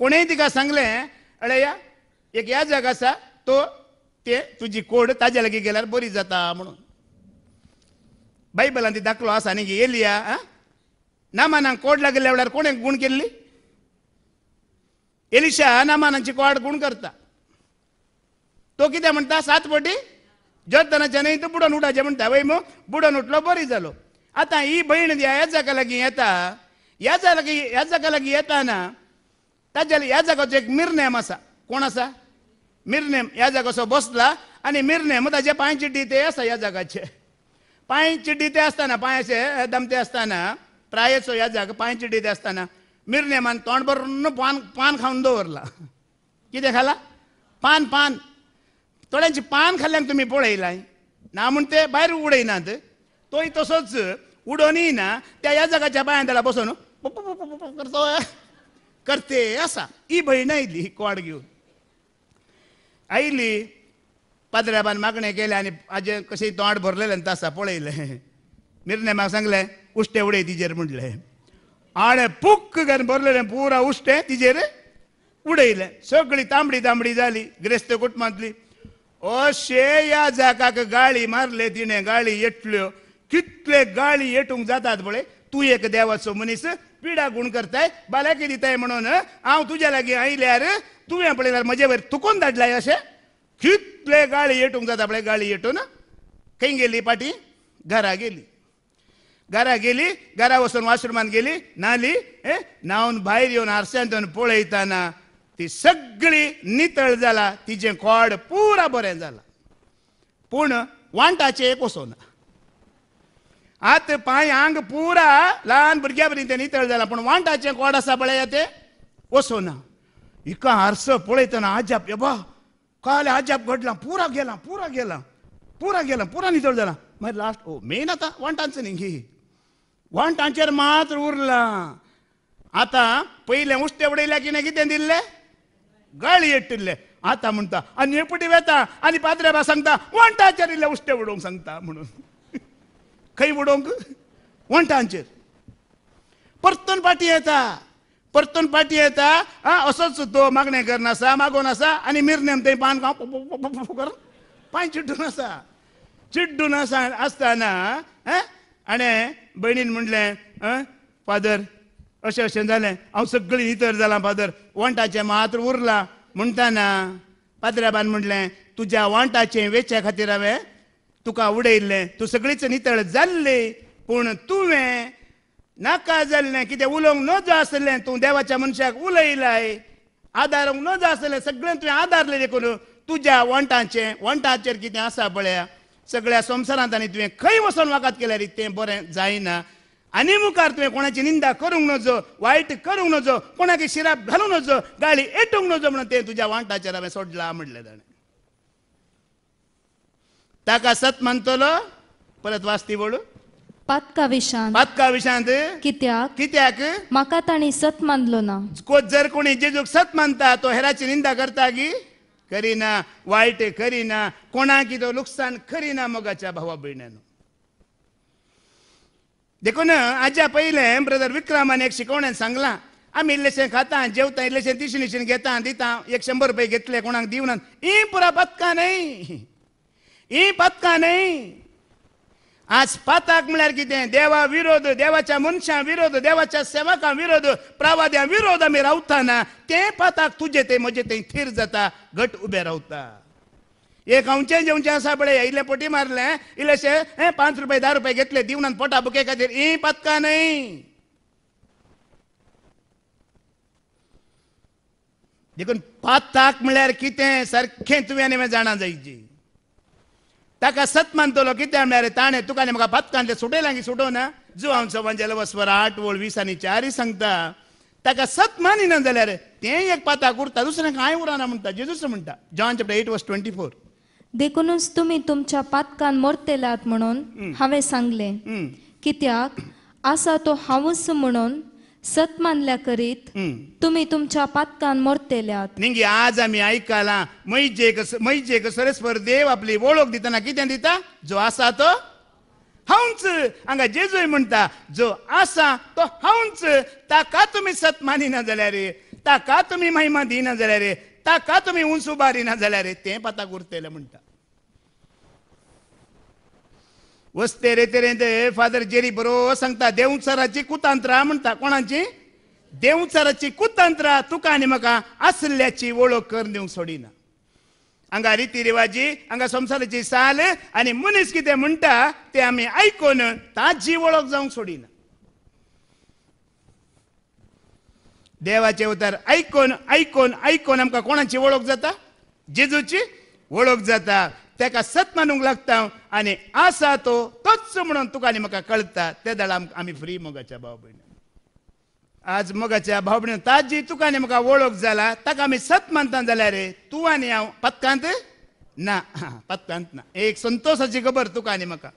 कोणेय तिका सांगलें अळया एक याजक आसा तो ते तुजी कोड ताज्या लागीं गेल्यार बरी जाता म्हणून. बायबलान ती दाखलो आसा न्ही एलिया आ? नामानांक कोड लागिल्ल्या वेळार कोणें गुण केल्ली? एलिशा नामानांची कोड गुण करता. तो कितें म्हणटा सात फावटी जर्दनाच्या न्हय तो बुडोन उडाचें म्हणटा वय मग बुडोन उठलो बरी जालो आतां ही भयण ह्या जाका लागीं येता ह्या जाका लागीं ह्या जाका लागीं येताना ताज्या ह्या जागाचो एक मिरनेम आसा कोण आसा मिरनेम. ह्या जागाचो बसला आनी मिरनेम ताचे पांय चिड्डी ते आसा ह्या जागाचे पांय चिड्डी ते आसताना पांयाचे दमते आसताना प्रायेचो ह्या जागा पांय चिड्डी ते आसताना मिरनेमान तोंड भरून पान पान खावन दवरला. कितें खाला? पान पान. तोड्यांची पान खाल्ल्यान तुमी पळयलाय ना म्हण ते भायर उडयनात तोय तसोच उडोनय ना त्या ह्या जगाच्या पांया बसून करतो करते आसा ही भयण आयली ही कोड घेवन आयली पाद्र्याबान मागणें केलें आनी हाजें कशें तोंड भरलेलें तासा पळयलें निर्णय म्हाका सांगलें उश्टें उडय तिजेर म्हणलें. आळे पुक्क करून भरलेलें पुरा उश्टें तिजेर उडयलें सगळी तांबडी तांबडी जाली ग्रेस्त कुटुंबांतली अशे या जाकाक गाळी मारले तिणे गाळी येटल्यो कितले गाळी येटूंक जातात पळय तूं एक देवाचो मनीस पिडा गुण करताय बालाकी दिताय म्हणून हांव तुज्या लागीं आयल्यार तुवें पळयल्यार म्हजे वयर तुकोन धाडलाय अशें कितले गाळी येटूंक जाता पळय गाळी येटून खंय गेली पाटी घरा गेली घरा गेली घरा वचून वॉशरूमान गेली नाली ए न्हावन भायर येवन आरशांतून पळयतना ती सगळी नितळ जाला तिचें कोड पुरा बरें जाला. पूण वांटाचें एक वसोना आत पांय आंग पुरा ल्हान भुरग्या पर्यंत तें नितळ जाला पूण वांटाचें कोड आसा पळय तें वसोना हिका हारस पळयतना आजाप ए बा काल आजाप घडला पुरा गेला पुरा गेला पुरा गेला पुरा नितळ जाला. मागीर लास्ट ओ मेन आतां वांटांचो न्ही घे वांटांचेर मात्र उरला. आतां पयलें उश्टें उडयल्या की कितें कितें दिल्लें? गाळी येट्टिल्ले आतां म्हणटा आनी हेपटी वेता आनी पाद्रे सांगता वांटाचेर इल्ले उश्टें उडोवंक सांगता म्हणून. <laughs> खंय उडोवंक वंटांचेर परतून पाटी येता. परतून पाटी येता. आ असोच तो मागणें करनासा मागोन आसा आनी मिरनेम थंय पान खावन कर पांय चिड्डून आसा चिड्डून आसा आसताना आ, आनी भयणीन म्हणलें आ, फादर अशें अशें जालें हांव सगळीं नितर जालां फादर. वंटाचें मात्र उरलां. म्हणटाना पाद्राबान म्हणलें तुज्या वंटाचें वेचे खातीर हांवें. तुका उडयल्लें. तूं सगळींच नितळ जाल्ली. पूण तुवें नाका जाल्लें. कितें उलोवंक नजो आसलें तूं देवाच्या मनशाक उलयलाय. आदारूंक नजो आसलें सगळें तुवें आदारलें देखून तुज्या वंटाचें वंटाचेर कितें आसा पळया सगळ्या संवसारांत आनी तुवें खंय वचोन वाकात केल्यार तें बरें जायना. आनी मुखार तुवें कोणाची निंदा करूंक नजो वायट करूंक नजो कोणाक शिराप घालूंक नजो गाळी एटूंक नजो म्हणून तें तुज्या वांटाचेर हांवें सोडलां म्हणलें ताणें ताका सत म्हणटलो परत वाचती वळू पातका विशांत. पातका विशांत. कित्याक? कित्याक? म्हाका ताणी सत मानलो ना. को जर कोणी जेजूक सत मानता तो हेराची निंदा करता की? करिना वायट करिना कोणाकी तो लुकसाण करिना मोगाच्या भावा भयण्यानो देखून आज्या पयलें ब्रदर विक्रमान एक शिकवण्यान सांगलां। आमी इल्लेशें खाता जेवता इल्लेशें तिशणीशें घेता दिता एक शंबर रुपये घेतले कोणाक दिवनात ही पुरा पत्का न्हय ही पत्का न्हय आज पाताक म्हळ्यार कितें देवा विरोध देवाच्या मनशा विरोध देवाच्या सेवका विरोध प्रवाद्या विरोध आमी रावताना तें पाताक तुजे ते म्हजे थंय थीर जाता घट उबे रावता एक हांवचें जेवचें आसा पळय इल्लें पोटी मारलें इल्लेशें हें पांच रुपये धा रुपये घेतले दिवनान पोटा बुके खातीर ही पत्का न्हय देखून पाताक म्हळ्यार कितें सारकें तुवें हांवें जाणा जायची ताका सत मानतलो कितें म्हळ्यार ताणें तुका आनी म्हाका पातकांतले सुटयलां की सुटोवना जो आमचो वंजेलो वस्वर आठ वळ वीस आनी चारय सांगता। ताका सत मानिना जाल्यार तें एक पाताक उरता दुसरें कांय उरना म्हणटा जेजूस म्हणटा John chapter eight verse twenty four. देखूनच तुमी तुमच्या पातकान मोरतेल्यात म्हणून हांवें सांगलें. कित्याक? आसा तो हांवूच म्हणून सत मानल्या करीत तुमी तुमच्या पातकान मोरतेल्यात निंगी आज आमी आयकलां मैजेक मैजेक सरस्वर देव आपली वळख दितना कितें दिता? जो आसा तो हांवच. हांगा जेजूय म्हणटा जो आसा तो हांवच. ताका तुमी सत मानिना जाल्यार? ताका तुमी महिमा दिना जाल्यार? ताका तुमी उंच उबारिना जाल्यार? तें पाताक उरतलें म्हणटा वस्ते रे तेरेंत फादर जेरी बरो सांगता देवचाराची कुतांत्रा म्हणटा कोणाची? देवचाराची कुतांत्रा तुका आनी म्हाका आसल्याची वळख कर दिवंक सोडिना. हांगा रिती रिवाजी हांगा संवसाराची साल आनी मनीस कितें म्हणटा तें आमी आयकून ताजी वळख जावंक सोडिना. देवाचे उतार आयकून आयकून आयकून आमकां कोणाची वळख जाता? जेजूची वळख जाता. तेका सत मानूंक लागता आनी आसा तो तोच म्हणून तुका आनी म्हाका कळटा ते दळा आमी फ्री मोगाच्या भाव भयणी आज मोगाच्या भाव भयण ताजी तुका आनी म्हाका वळख जाला ताका आमी सत मानता जाल्यार रे तूं आनी हांव पत्कांत? ना <laughs> पत्कांत ना. एक संतोषाची खबर तुका आनी म्हाका.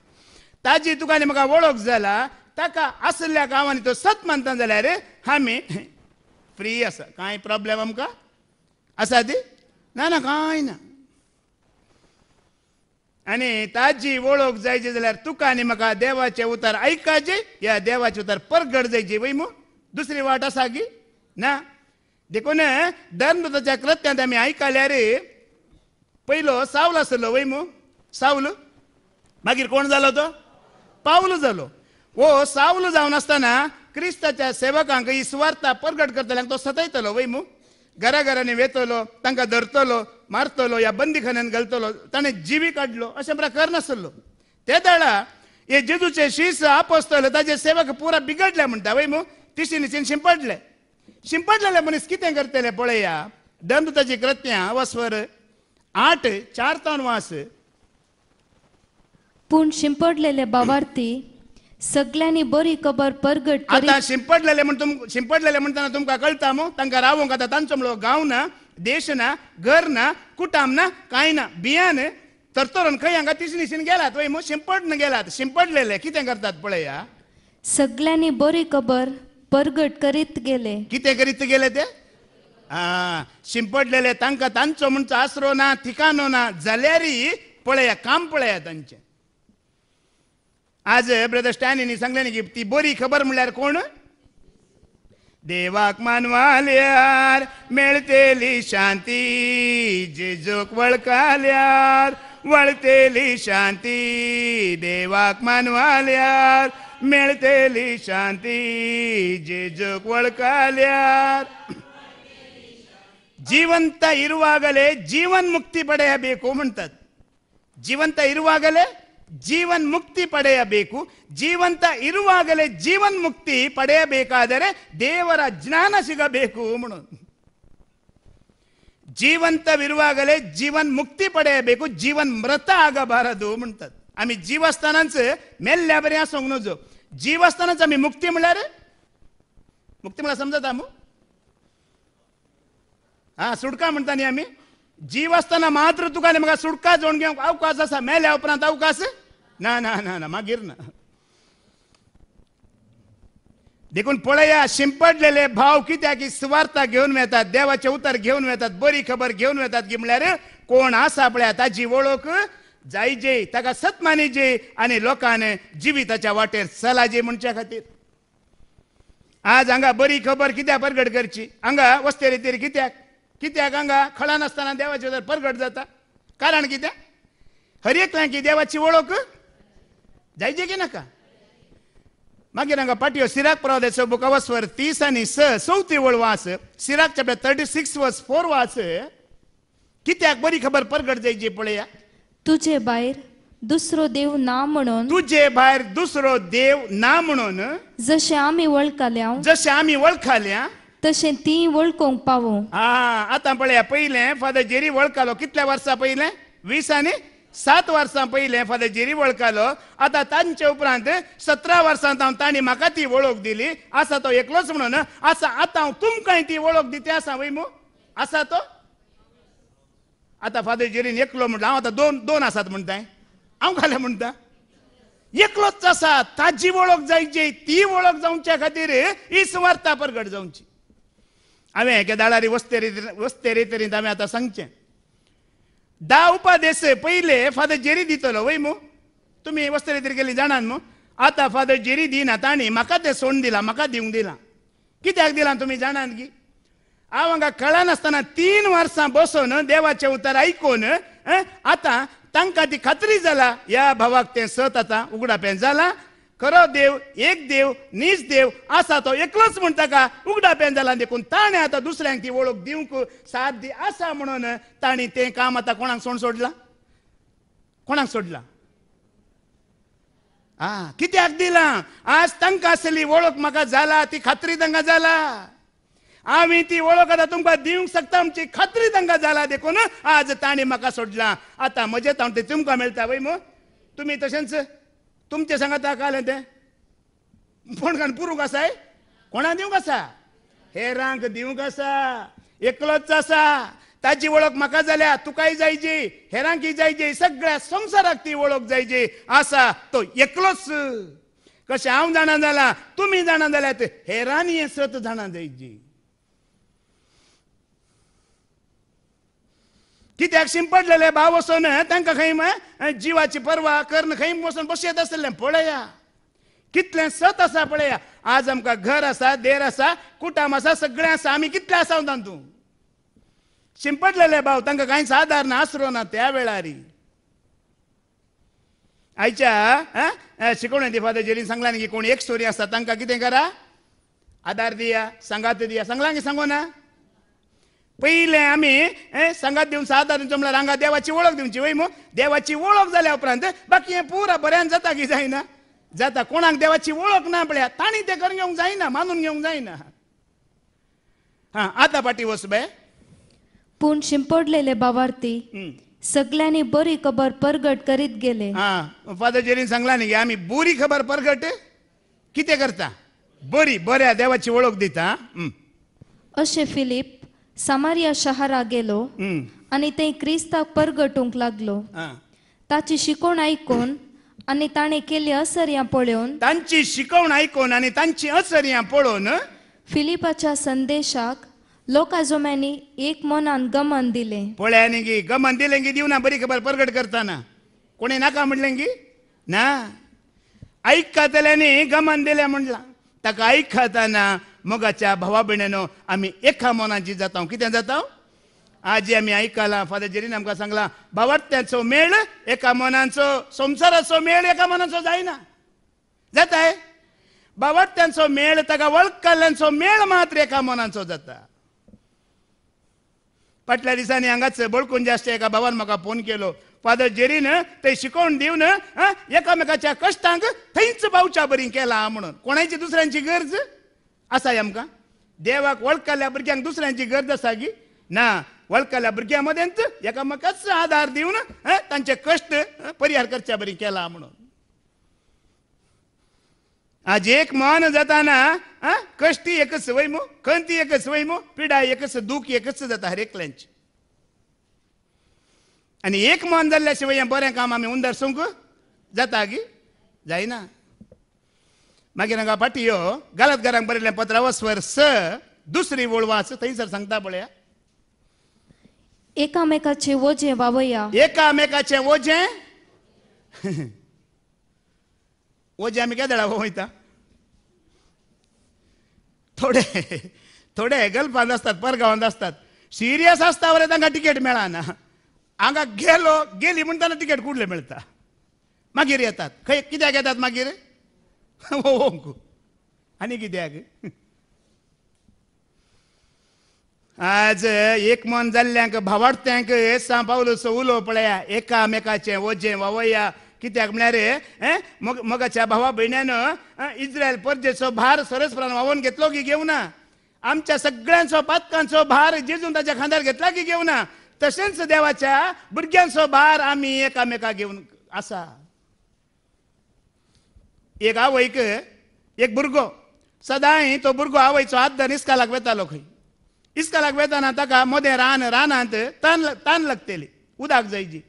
ताजी तुका आनी म्हाका वळख जाला ताका आसल्या गांवांनी तो सत मानता जाल्यार आमी <laughs> फ्री आसा. कांय प्रॉब्लेम आमकां? आसा ती? ना ना कांय ना. आनी ताजी वळख जायची जाल्यार तुका आनी म्हाका देवाचे उतार आयकाचे या देवाचे उतार परगड जायची वय मू. दुसरी वाट आसा गी ना? देखून धर्मदत्ताच्या कृत्यांत आमी आयकल्यार पयलो सावल आसलो वय मू. सावल? मागीर कोण जालो तो पावलो जालो वो सावल जावन आसतना क्रिस्ताच्या सेवकांक ही स्वार्थ परगट करतल्यांक तो सतयतलो वय मू. घरा घरांनी वेतलो तांकां धरतलो मारतलो या बंदीखान्यान घालतलो ताणें जिवी काडलो अशें प्रकार नासलो. ते दाडा हे जेजूचे शीस आपोसतले ताजे सेवक पुरा बिगडले म्हणटा वय मू तिशीन शिंपडले. शिंपडलेले मनीस कितें करतले पळया? दंतताची कृत्यां वस्वर आठ चार तोन वास. पूण शिंपडलेले भावार्थी सगळ्यांनी बरी खबर परगट आता शिंपडलेले म्हण तुम शिंपडलेले म्हणटाना तुमकां कळटा मू तांकां रावूंक आतां तांचो म्हणलो गांव ना देश ना घर ना कुटाम ना कांय ना बियान तरतरून खंय हांगा तिसनीशीन गेलात? वय मू शिंपडन गेलात. शिंपडलेले कितें करतात पळया? सगळ्यांनी बरी खबर परगट करीत गेले. कितें करीत गेले ते? आ शिंपडलेले तांकां तांचो म्हणचो आसरो ना ठिकाणो ना जाल्यारय पळया काम पळया तांचें. आज ब्रदर स्टॅनिनी सांगले न्ही की ती बरी खबर म्हणल्यार कोण देवाक मानवाल्यार मेळतेली शांती जेजूक वळखाल्यार वळतेली शांती देवाक मानवाल्यार मेळतेली शांती जेजूक ವಳಕಾಲ್ಯಾರ್ ಜೀವಂತ ಇರುವಾಗಲೇ ಜೀವನ್ ಮುಕ್ತಿ ಪಡೆಯಬೇಕು म्हणतात ಜೀವಂತ ಇರುವಾಗಲೇ ಜೀವನ್ ಮುಕ್ತಿ ಪಡೆಯಬೇಕು ಜೀವಂತ ಇರುವಾಗಲೇ ಜೀವನ್ ಮುಕ್ತಿ ಪಡೆಯಬೇಕಾದರೆ ದೇವರ ಜ್ಞಾನ ಸಿಗಬೇಕು म्हणून ಜೀವಂತವಿರುವಾಗಲೇ ಜೀವನ್ ಮುಕ್ತಿ ಪಡೆಯಬೇಕು ಜೀವನ್ ಮೃತ ಆಗಬಾರದು म्हणतात आम्ही जीव असतानाच मेल्ल्या बरें आसूंक नजो जीव असतानाच आम्ही मुक्ती म्हळ्यार मुक्ती म्हळ्यार समजता मू हा सुटका म्हणटा न्ही आमी जीव असताना मात्र तुका आनी म्हाका सुटका जोड घेवंक अवकाश आसा मेल्या उपरांत अवकाश ना ना ना ना मागीर ना. देखून पळया शिंपडलेले भाव कित्याक? स्वार्था सुवार्ता घेवन वेतात देवाचे उतर घेवन वेतात बरी खबर घेवन वेतात की म्हळ्यार कोण आसा पळय ताजी वळख जायजे ताका सत्मानीजे आनी लोकांनी जिविताच्या वाटेर चलाजे म्हणच्या खातीर. आज हांगा बरी खबर कित्याक परगट करची? हांगा वस्ते रितीर कित्याक? कित्याक हांगा खळा नासतना देवाचे उतर परगट जाता? कारण कित्याक? हर एकल्याक की देवाची वळख जायजे की नाका? मागीर हांगा पाटयो सिराक प्रवादेचो बुक वस्वर तीस आनी स चवथी वळ वाच Sirach chapter thirty six verse four वाच कित्याक? बरी खबर परगट जायची पळया. तुझे भायर दुसरो देव ना म्हणून तुजे भायर दुसरो देव ना म्हणून जशे आमी वळखल्या जशे आमी वळखाल्या तशें ती वळखोंक पावो हा आतां पळया पयलें फादर जेरी वळखालो कितल्या वर्सां पयलें वीस आनी सात वर्सां पयलें फादर जेरी वळखालो. आतां तांचे उपरांत सतरा वर्सां हांव तांणी म्हाका ती वळख दिली. आसा तो एकलोच म्हणून. आसा आतां हांव तुमकांय ती वळख दिते आसा वय मू? आसा तो? आतां फादर जेरीन एकलो म्हणटा हांव आतां दोन दोन आसात म्हणटाय हांव घालें म्हणटा एकलोच आसा ताजी वळख जायची ती वळख जावच्या खातीर ही सुवार्ता परगट जावची हांवें एके दाळारी वस्ते रितीन वस्ते रितीन हांवें आतां सांगचें. धा उपादेश पयले फादर जेरी दितलो वय मू? तुमी वस्त्र रितीर गेली जाणात मू? आतां फादर जेरी दिना ताणी म्हाका तें सोडून दिलां म्हाका दिवंक दिलां. कित्याक दिलां तुमी जाणात की? हांव हांगा कळनासतना तीन वर्सां बसून देवाचें उतर आयकून आतां तांकां ती खात्री जाला ह्या भावाक तें सत आतां उगडापें जालां खरो देव एक देव नीज देव आसा तो एकलोच म्हण ताका उगडापें जाला देखून ताणें आतां दुसऱ्यांक ती वळख दिवंक साध्य आसा म्हणून ताणी तें काम आतां कोणाक सोड सोडलां? कोणाक सोडलां? आ कित्याक दिलां? आज तांकां आसली वळख म्हाका जाला ती खात्री तांकां जाला. आमी ती वळख आतां तुमकां दिवंक शकता आमची खात्री तांकां जाला देखून आज ताणें म्हाका सोडलां. आतां मजेत हांव तें तुमकां मेळटा वय मग? तुमी तशेंच? तुमचें सांगात कालें तें? पण काण पुरूंक आसाय कोणा दिवंक आसा हेरांक दिवंक आसा एकलोच आसा ताची वळख म्हाका जाल्या तुकाय जायची? हेरांकी जायची सगळ्या संसाराक ती वळख जायची. आसा तो एकलोच कशें हांव जाणा जाला तुमी जाणा जाल्यात हेरांनी हें सत जाणा जायची. कित्याक शिंपडलेले भाव वचून तांकां खंय म- जिवाची पर्वा कर्ण खंय वचून बसयत आसले पळया. कितलें सत आसा पळया. आज आमकां घर आसा देर आसा कुटाम आसा सगळें आसा आमी कितले आसा तातूंत शिंपडलेले भाव तांकां कांयच आदार ना आसरो ना त्या वेळारी. आयच्या आ, आ, शिकवण्याची सांगला न्ही की कोण एक स्टोरी आसता तांकां कितें करा? आदार दिया सांगात दिया सांगला की सांगो ना पयले आमी ए, सांगात दिवन दिवचो म्हळ्यार हांगा देवाची वळख दिवची वय मग? देवाची वळख जाल्या उपरांत बाकी हें पुरा बऱ्यान जाता की जायना जाता कोणाक देवाची वळख ना पळया ताणी तें करून घेवंक जायना मानून घेवंक जायना हा आतां पाटी वच बे पूण शिंपडलेले भावार्थी हं. सगळ्यांनी बरी खबर परगट करीत गेले. हा फादर जेरीन सांगला न्ही की आमी बरी खबर परगट? कितें करता? बरी बऱ्या देवाची वळख दिता. अशे फिलीप समारिया शारात गेलो. आनी थंय क्रिस्ताक परगटूंक लागलो. ताची शिकोण आयकून आनी ताणें केली असर पळोवन तांची शिकवण आयकून आनी तांची असर ह्या पळोवन फिलिपाच्या संदेशाक लोकां जोम्यांनी एक मनान गमन दिलें. पळया न्ही की गमन दिलें की दिवना बरी खबर परगट करताना. कोणी नाका म्हणलें की ना. ऐकताल्यांनी गमन दिलें म्हणलां. ताका आयकताना मोगाच्या भावा भयणीनो आमी एका मनाची जाता कितें जाता आजी आमी आयकलां फादर जेरीन आमकां सांगलां भावार्थ्याचो मेळ एका मनाचो संवसाराचो मेळ एका मनाचो जायना जाताय? भावार्थ्यांचो मेळ ताका वळखल्ल्यांचो मेळ मात्र एका मनाचो जाता. फाटल्या दिसांनी हांगाच बळकून जास्त एका भावान म्हाका फोन केलो. फादर जेरीन ते शिकोवन दिवन एकामेकाच्या कश्टांक थंयच पावच्या बरी केला म्हणून. कोणाची दुसऱ्यांची गरज? आसा आमकां. देवाक वळखल्या भुरग्यांक दुसऱ्यांची गरज आसा की ना वळखल्या भुरग्यां मदेंच एकामेकाच आधार दिवन तांचे कश्ट परिहार करच्या बरी केला म्हणून. आज एक मान जाताना कष्टी कश्टी एकच वैमो खंती एकच वैमो पिडा एकच दूख एकच जाता हर एकल्यांची आणि एक मान जाल्ल्या शिवाय बरें काम आमी उंदर सूंक जाता की जायना मागीर हांगा फाटी यो गालत घरांक बरयलें पत्र वस्वर स दुसरी वळ वाच. थंयसर सांगता पळया. एकामेकाचे वोजे वावया एकामेकाचें ओजें ओजें आमी केदळा वयता थोडे थोडे गल्फांत असतात परगांवांत असतात. सिरियस आसता वरे तांकां तिकेट मेळना. हांगा गेलो गेली म्हणटाना तिकेट कुडले मेळटा मागीर येतात. खंय कित्याक येतात मागीर? ओंक आनी कित्याक आज एक मन जाल्ल्यांक भावार्थ्यांक सा पावलोसो उलो पळया एकामेकाचें वजें वावया कित्याक म्हळ्यार मग मगाच्या भावा भयण्यानं इस्रायल परजेचो भार सरसपणान वावोन घेतलो की घेवना आमच्या सगळ्यांचो पातकांचो भार जेजून ताच्या खांद्यार घेतला की घेवना तशेंच देवाच्या भुरग्यांचो भार आमी एकामेकाक घेवन आसा एक आवयक एक भुरगो सदांय तो भुरगो आवयचो हात धरून इस्कालाक वेतालो खंय इस्कालाक वेताना ताका मोदें रान रानांत तान तान लागतेली। उदक जायची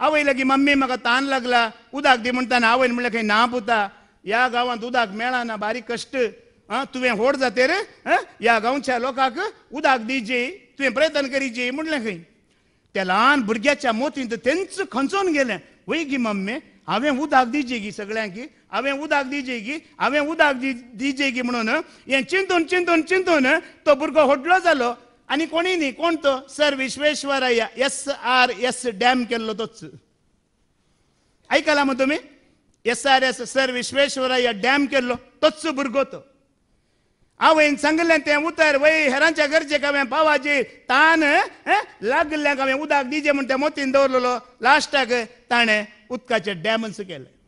आवय लगी मम्मी म्हाका तान लागला उदक दी म्हणटाना आवयन म्हणलें खंय ना पुता ह्या गांवांत उदक मेळना बारीक कश्ट आं तुवें व्हड जातेर ह्या गांवच्या लोकांक उदक दिवची तुवें प्रयत्न करीची म्हणलें खंय त्या ल्हान भुरग्याच्या मोतींत तेंच खंचोन गेलें. वय गी मम्मी हांवें उदक दिजे गी सगळ्यांक हांवें उदक दिजे गी हांवें उदक दि दिजे गी म्हणून हें चिंतून चिंतून चिंतून तो भुरगो व्हडलो जालो आनी कोणी न्ही कोण तो? Sir Visvesvaraya S R S dam केल्लो तोच. आयकला मग तुमी S R S sir Visvesvaraya dam केल्लो तोच भुरगो तो. आवयन सांगलें तें उतर वय हेरांच्या गरजेक हांवें पावाची तान लागल्ल्यांक हांवें उदक दिजे म्हण तें मोतीन दवरलेलो लास्टाक ताणें उदकाचे डॅमच केले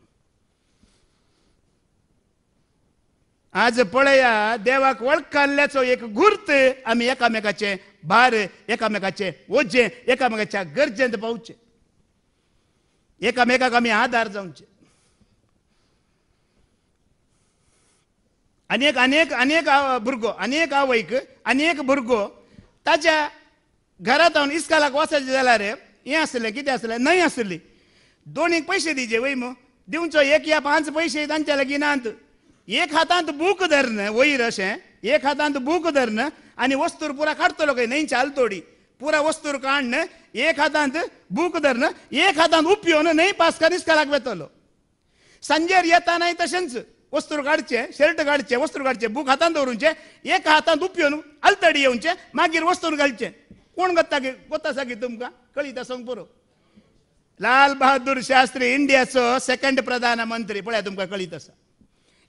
आज पळया देवाक वळखल्ल्याचो एक गुर्त आमी एकामेकाचे भार एकामेकाचे ओजे एकामेकाच्या गरजेंत पावचे एकामेकाक आमी आदार जावचे अनेक अनेक अनेक आव- भुरगो अनेक आवयक अनेक भुरगो ताच्या घरांत जावन इस्कालाक वचायचे जाल्यार हें आसलें कितें आसलें न्हय आसली दोनीक पयशे दिजे वय मो. दिवचो एक या पांच पयशे तांच्या लागीं एक हातांत बूक धरन वयर अशें एक हातांत बूक धरन आनी वस्तूर पुरा काडटलो नाही न्हंयच्या तोडी. पुरा वस्तूर काडन एक हातांत बूक धरन एक हातांत उपयोन न्हंय पास कर इस्कालाक वेतलो सांजेर नाही तशेंच. वस्तूर काडचे शर्ट काडचे वस्तूर काडचे बूक हातांत दवरूचे एक हातांत उपयोन अलतडी येवचे मागीर वस्तूर घालचे. कोण गत्ता गोत्ता सागी तुमकां? कळीता सांग पुरो. लाल बहादूर शास्त्री इंडियाचो सेकंड प्रधानमंत्री. पळया तुमकां कळीत आसा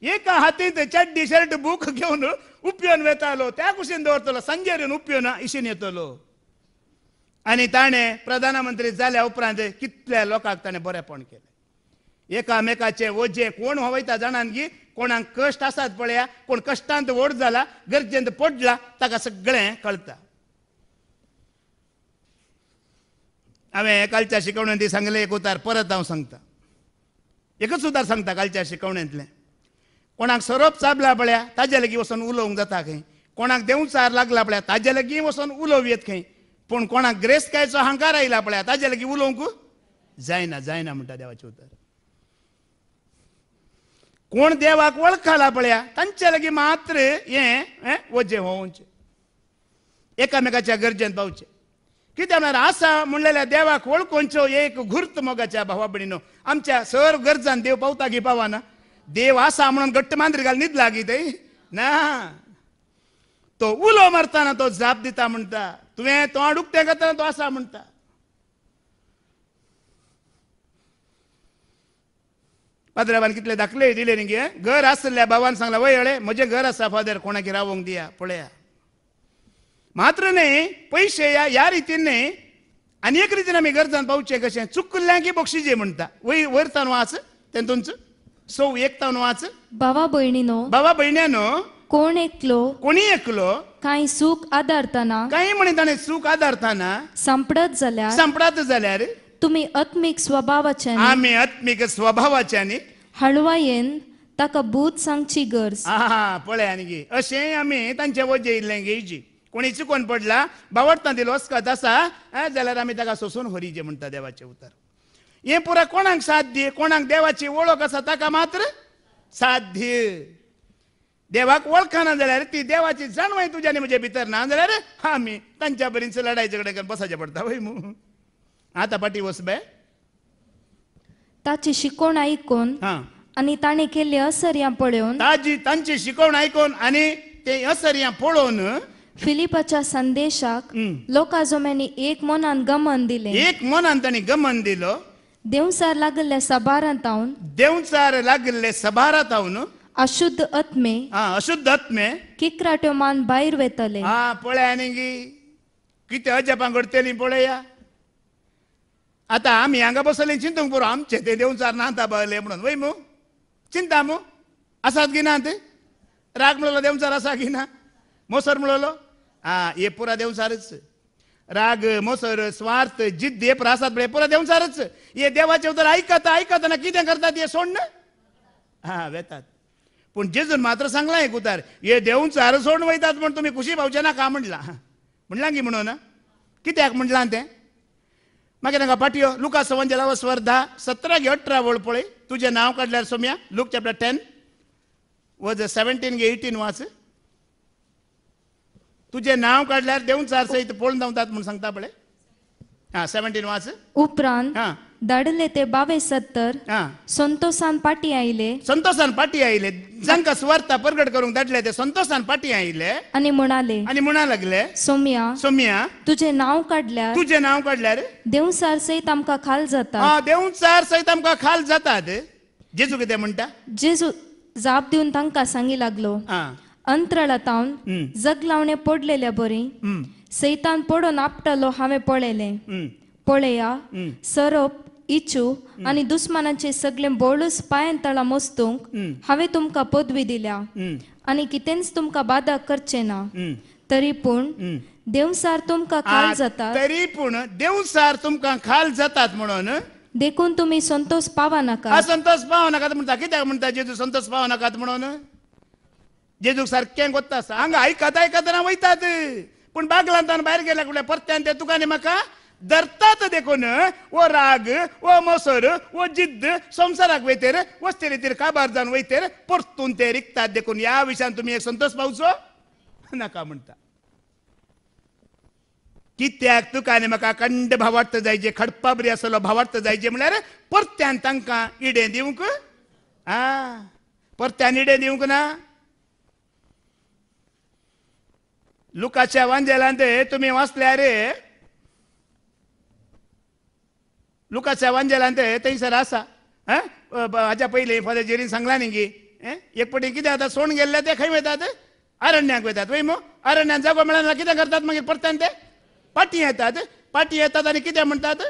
एका हातींत चड्डी शर्ट बूक घेवन उपयोन वेतालो. त्या कुशीन दवरतलो सांजेर उपयोन इशीन येतलो. आनी ताणें प्रधानमंत्री जाल्या उपरांत कितल्या लोकांक ताणें बरेंपण केलें. एकामेकाचे वजे कोण वयता जाणान की कोणाक कश्ट आसात पळया कोण कश्टांत व्हड जाला गरजेंत पडला ताका सगळें कळटा हांवें कालच्या शिकवण्यांत सांगलें एक उतार परत हांव सांगता. एकच उतार सांगता कालच्या शिकवण्यांतलें. कोणाक सरोप चाबला पळया ताजे लागीं वचून उलोवंक जाता खंय. कोणाक देंवचार लागला पळया ताजे लागीं वचून उलोवयेत खंय. पूण कोणाक ग्रेस्कायचो हांकार आयला पळया ताजे लेगीत उलोवंक जायना जायना म्हणटा देवाचें उतर. कोण देवाक वळखला पळया तांचे लागीं मात्र हें वजे वजें एकामेकाच्या गरजेन पावचें. कित्याक म्हळ्यार आसा म्हणलेल्या देवाक वळखोवच्यो एक घुर्त मोगाच्या भावा भयणीनो आमच्या सर गरजान देव पावता की पावाना. देव आसा म्हणून घट्ट मांद्री घाल न्हीद लागी ते. ना. तो उलो मारताना तो जाप दिता म्हणटा तुवें तोंड उक्तें करताना तो आसा म्हणटा पाद्राबान कितले दाखले दिले न्ही गे घर आसल्या भावान सांगला वय अळे म्हजें घर आसा फादर कोणाक रावोंक दिया पळया. मात्र न्ही पयशे या आनी एक रितीन आमी गरजान पावचे कशें चुकल्ल्यां की बक्षिजे म्हणटा वय वयरतान वाच तेतूनच सौ एकतावन वाच भावा भयणीनो बाबा भयण्यानो कोण एकलो कोणी एकलो कांय सूख आदारतना काही म्हणे ताणें चूक आदारताना संपडत जाल्यार संपडात जाल्यार तुम्ही आत्मीक स्वभावाचे आमी आत्मीक स्वभावाच्यानी हळवायेन ताका भूत सांगची गरज आहा पळय आनी अशें आमी तांचे वजे इल्लें कोणी चुकोन पडला बावडता दिलो आसा आ, जाल्यार आमी ताका सोसून व्हरीचे म्हणटा देवाचें उतर. हें पुरा कोणाक साध्य कोणाक देवाची वळख आसा ताका मात्र साध्य. देवाक वळखना जाल्यार ती देवाची जाणवाय तुज्या आनी म्हजे भितर ना जाल्यार आमी तांच्या बरीच झगडे करून बसाचें पडटा वय मू. आतां पाटी वच बे. ताची शिकोण आयकून हां. आनी ताणें केल्ले असर्या पळोवन ताजी तांची शिकवण आयकून आनी ते असर पळोवन फिलिपाच्या संदेशाक हं. लोकां जोम्यांनी एक मनान गमन दिले. एक मनान तांणी गमन दिलो. देवसार लागल्या सबारांत हांवन देवचार लागले सभारात हांवन अशुद्ध आत्मे हा अशुद्ध आत्मे किक्राट्यो मान भायर वेतले. हा पळय आनी गी कितें अजपां घडटली पळया. आतां आमी हांगा बसले चिंतूंक पुरो. आमचे ते देवचार नाता बळले म्हणून. वय मू चिंता मू आसात की ना ते? राग म्हणलो देवचार आसा की ना मोसर म्हणलो हा हे पुरा देवचारच राग मोसर स्वार्थ जिद्द हे पुरा आसात पळय पुरा सारच हे देवाचे उतर आयकता ना कितें करतात हे सोडणं हा वेतात पूण जेजून मात्र सांगला एक उतार हे देवचार सोडून वयतात म्हण तुमी खुशी पावचे नाका म्हणला म्हणला की म्हणून कित्याक म्हणलां तें मागीर तांकां पाटयो लुका संवंजला व धा सतरा घे अठरा वळ पळय तुजें नांव काडल्यार Saumya Luke chapter ten verse seventeen घे एटीन वाच तुजें नांव काडल्यार देवचार सयत पळोवन धांवतात म्हूण सांगता पळय हां सेवन्टीन वाच. उपरांत हां. धाडले ते बावे सत्तर हां. संतोषान पाटी आयले संतोषान पाटी आयले जांकां सुवार्ता प्रगट करूंक धाडले ते संतोषान पाटी आयले आनी म्हणाले आनी म्हणा लागले सोम्या सोम्या तुझे नाव काडल्यार तुजें नांव काडल्यार देवसार सयत आमकां खाल जाता हा देवचार सयत आमकां खाल जातात. जेजू कितें म्हणटा जेजू जाप दिवन तांकां सांगी लागलो. हां. अंतराळातावन हं. जग लावणे पडलेल्या बरी. सैतान पडून आपटलो हांवें पळयलें. पळया. सरप इचू आनी दुस्मानाचे सगळे बोळूस पांयान तळा मोस्तूंक. हांवें तुमकां पदवी दिल्या. आनी कितेंच तुमकां बाधा करचे ना. तरी पूण. देवसार तुमकां खाल जाता तरी पूण देवसार तुमकां खाल जातात म्हणून? देखून तुमी संतोष पावा नाका. संतोष पाव नाकात म्हणटा कित्याक म्हणटा जेजू संतोष पाव नाकात म्हणून? जेजूक सारकें कोत्ता आसता हांगा आयकत आयकतना वयतात पूण बागलांतान भायर गेल्या कुठल्या परत्यान ते तुका आनी म्हाका धरतात देखून वो राग वो मोसर वो जिद्द संवसाराक वयतेर वस्ते रितीर काबार जावन वयतेर परतून ते रिकतात देखून ह्या विशयान तुमी एक संतोष पावचो नाका म्हणटा कित्याक तुका आनी म्हाका अखंड भावार्थ जायचे खडपा बरी आसलो भावार्थ जायचे म्हळ्यार परत्यान तांकां इडे दिवंक आ? परत्यान इडे दिवंक ना? लुकाच्या वांजेलांत तुम्ही वाचल्या रे लुकाच्या वांजेलांत थंयसर आसा आं हाच्या पयलीं फादर जेरीन सांगला न्ही की एक पटी कितें जाता सोण गेल्ले ते खंय वयतात अरण्याक वयतात वय मो अरण्यात जागो मेळना कितें करतात मागीर परतान ते? पाटी येतात. पाटी येतात आनी कितें म्हणटात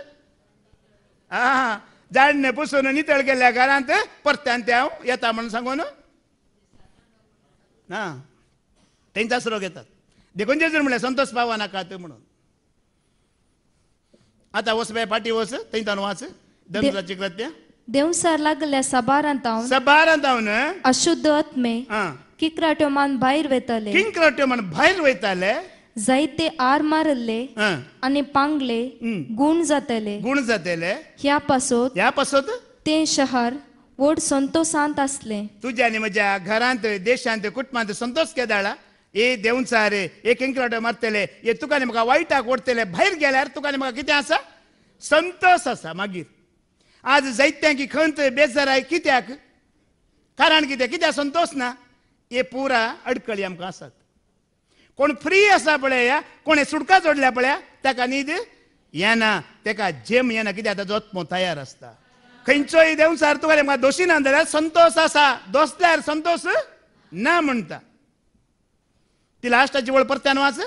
हा जाडणे पुसून नितळ केल्या घरांत परत्यान ते हांव येता म्हणून सांगून ना? तेंचाच रोग येतात. देखून जेजून म्हणलें? संतोष पावा नाकात म्हणून? आता वच बाय पाटी वच थंयच्यान वाच दनजाची कृत्य देवसार लागल्या साबारांत हांव सबारांत हांव अशुद्ध आत्मे हा. किकराट्यो मान भायर वेतले भायर वयताले जायते आर मारले. आनी पांगले गुण जातले. गुण जातेले. ह्या पासोत ह्या पासत? ते शहर व्हड संतोषांत आसले तुझ्या आनी म्हज्या घरांत देशांत कुटुंबांत संतोष केदाळा. ए देवचार ए किंकराटो मारतले हे तुका आनी म्हाका वायटाक ओडटले भायर गेल्यार तुका आनी म्हाका कितें आसा संतोष आसा मागीर आज जायत्यांकी खंत बेजाराय कित्याक कारण कितें कित्याक संतोष ना हे पुरा अडकळी आमकां आसात कोण फ्री आसा पळय कोणें सुटका जोडल्या पळया ताका न्हीद येना ताका जेम येना कित्याक आतां आत्मो तयार आसता खंयचोय देंवसार तुका म्हाका दोशी ना जाल्यार संतोष आसा दोसल्यार संतोष ना म्हणटा ती लास्टाची वळ परत्यान वाच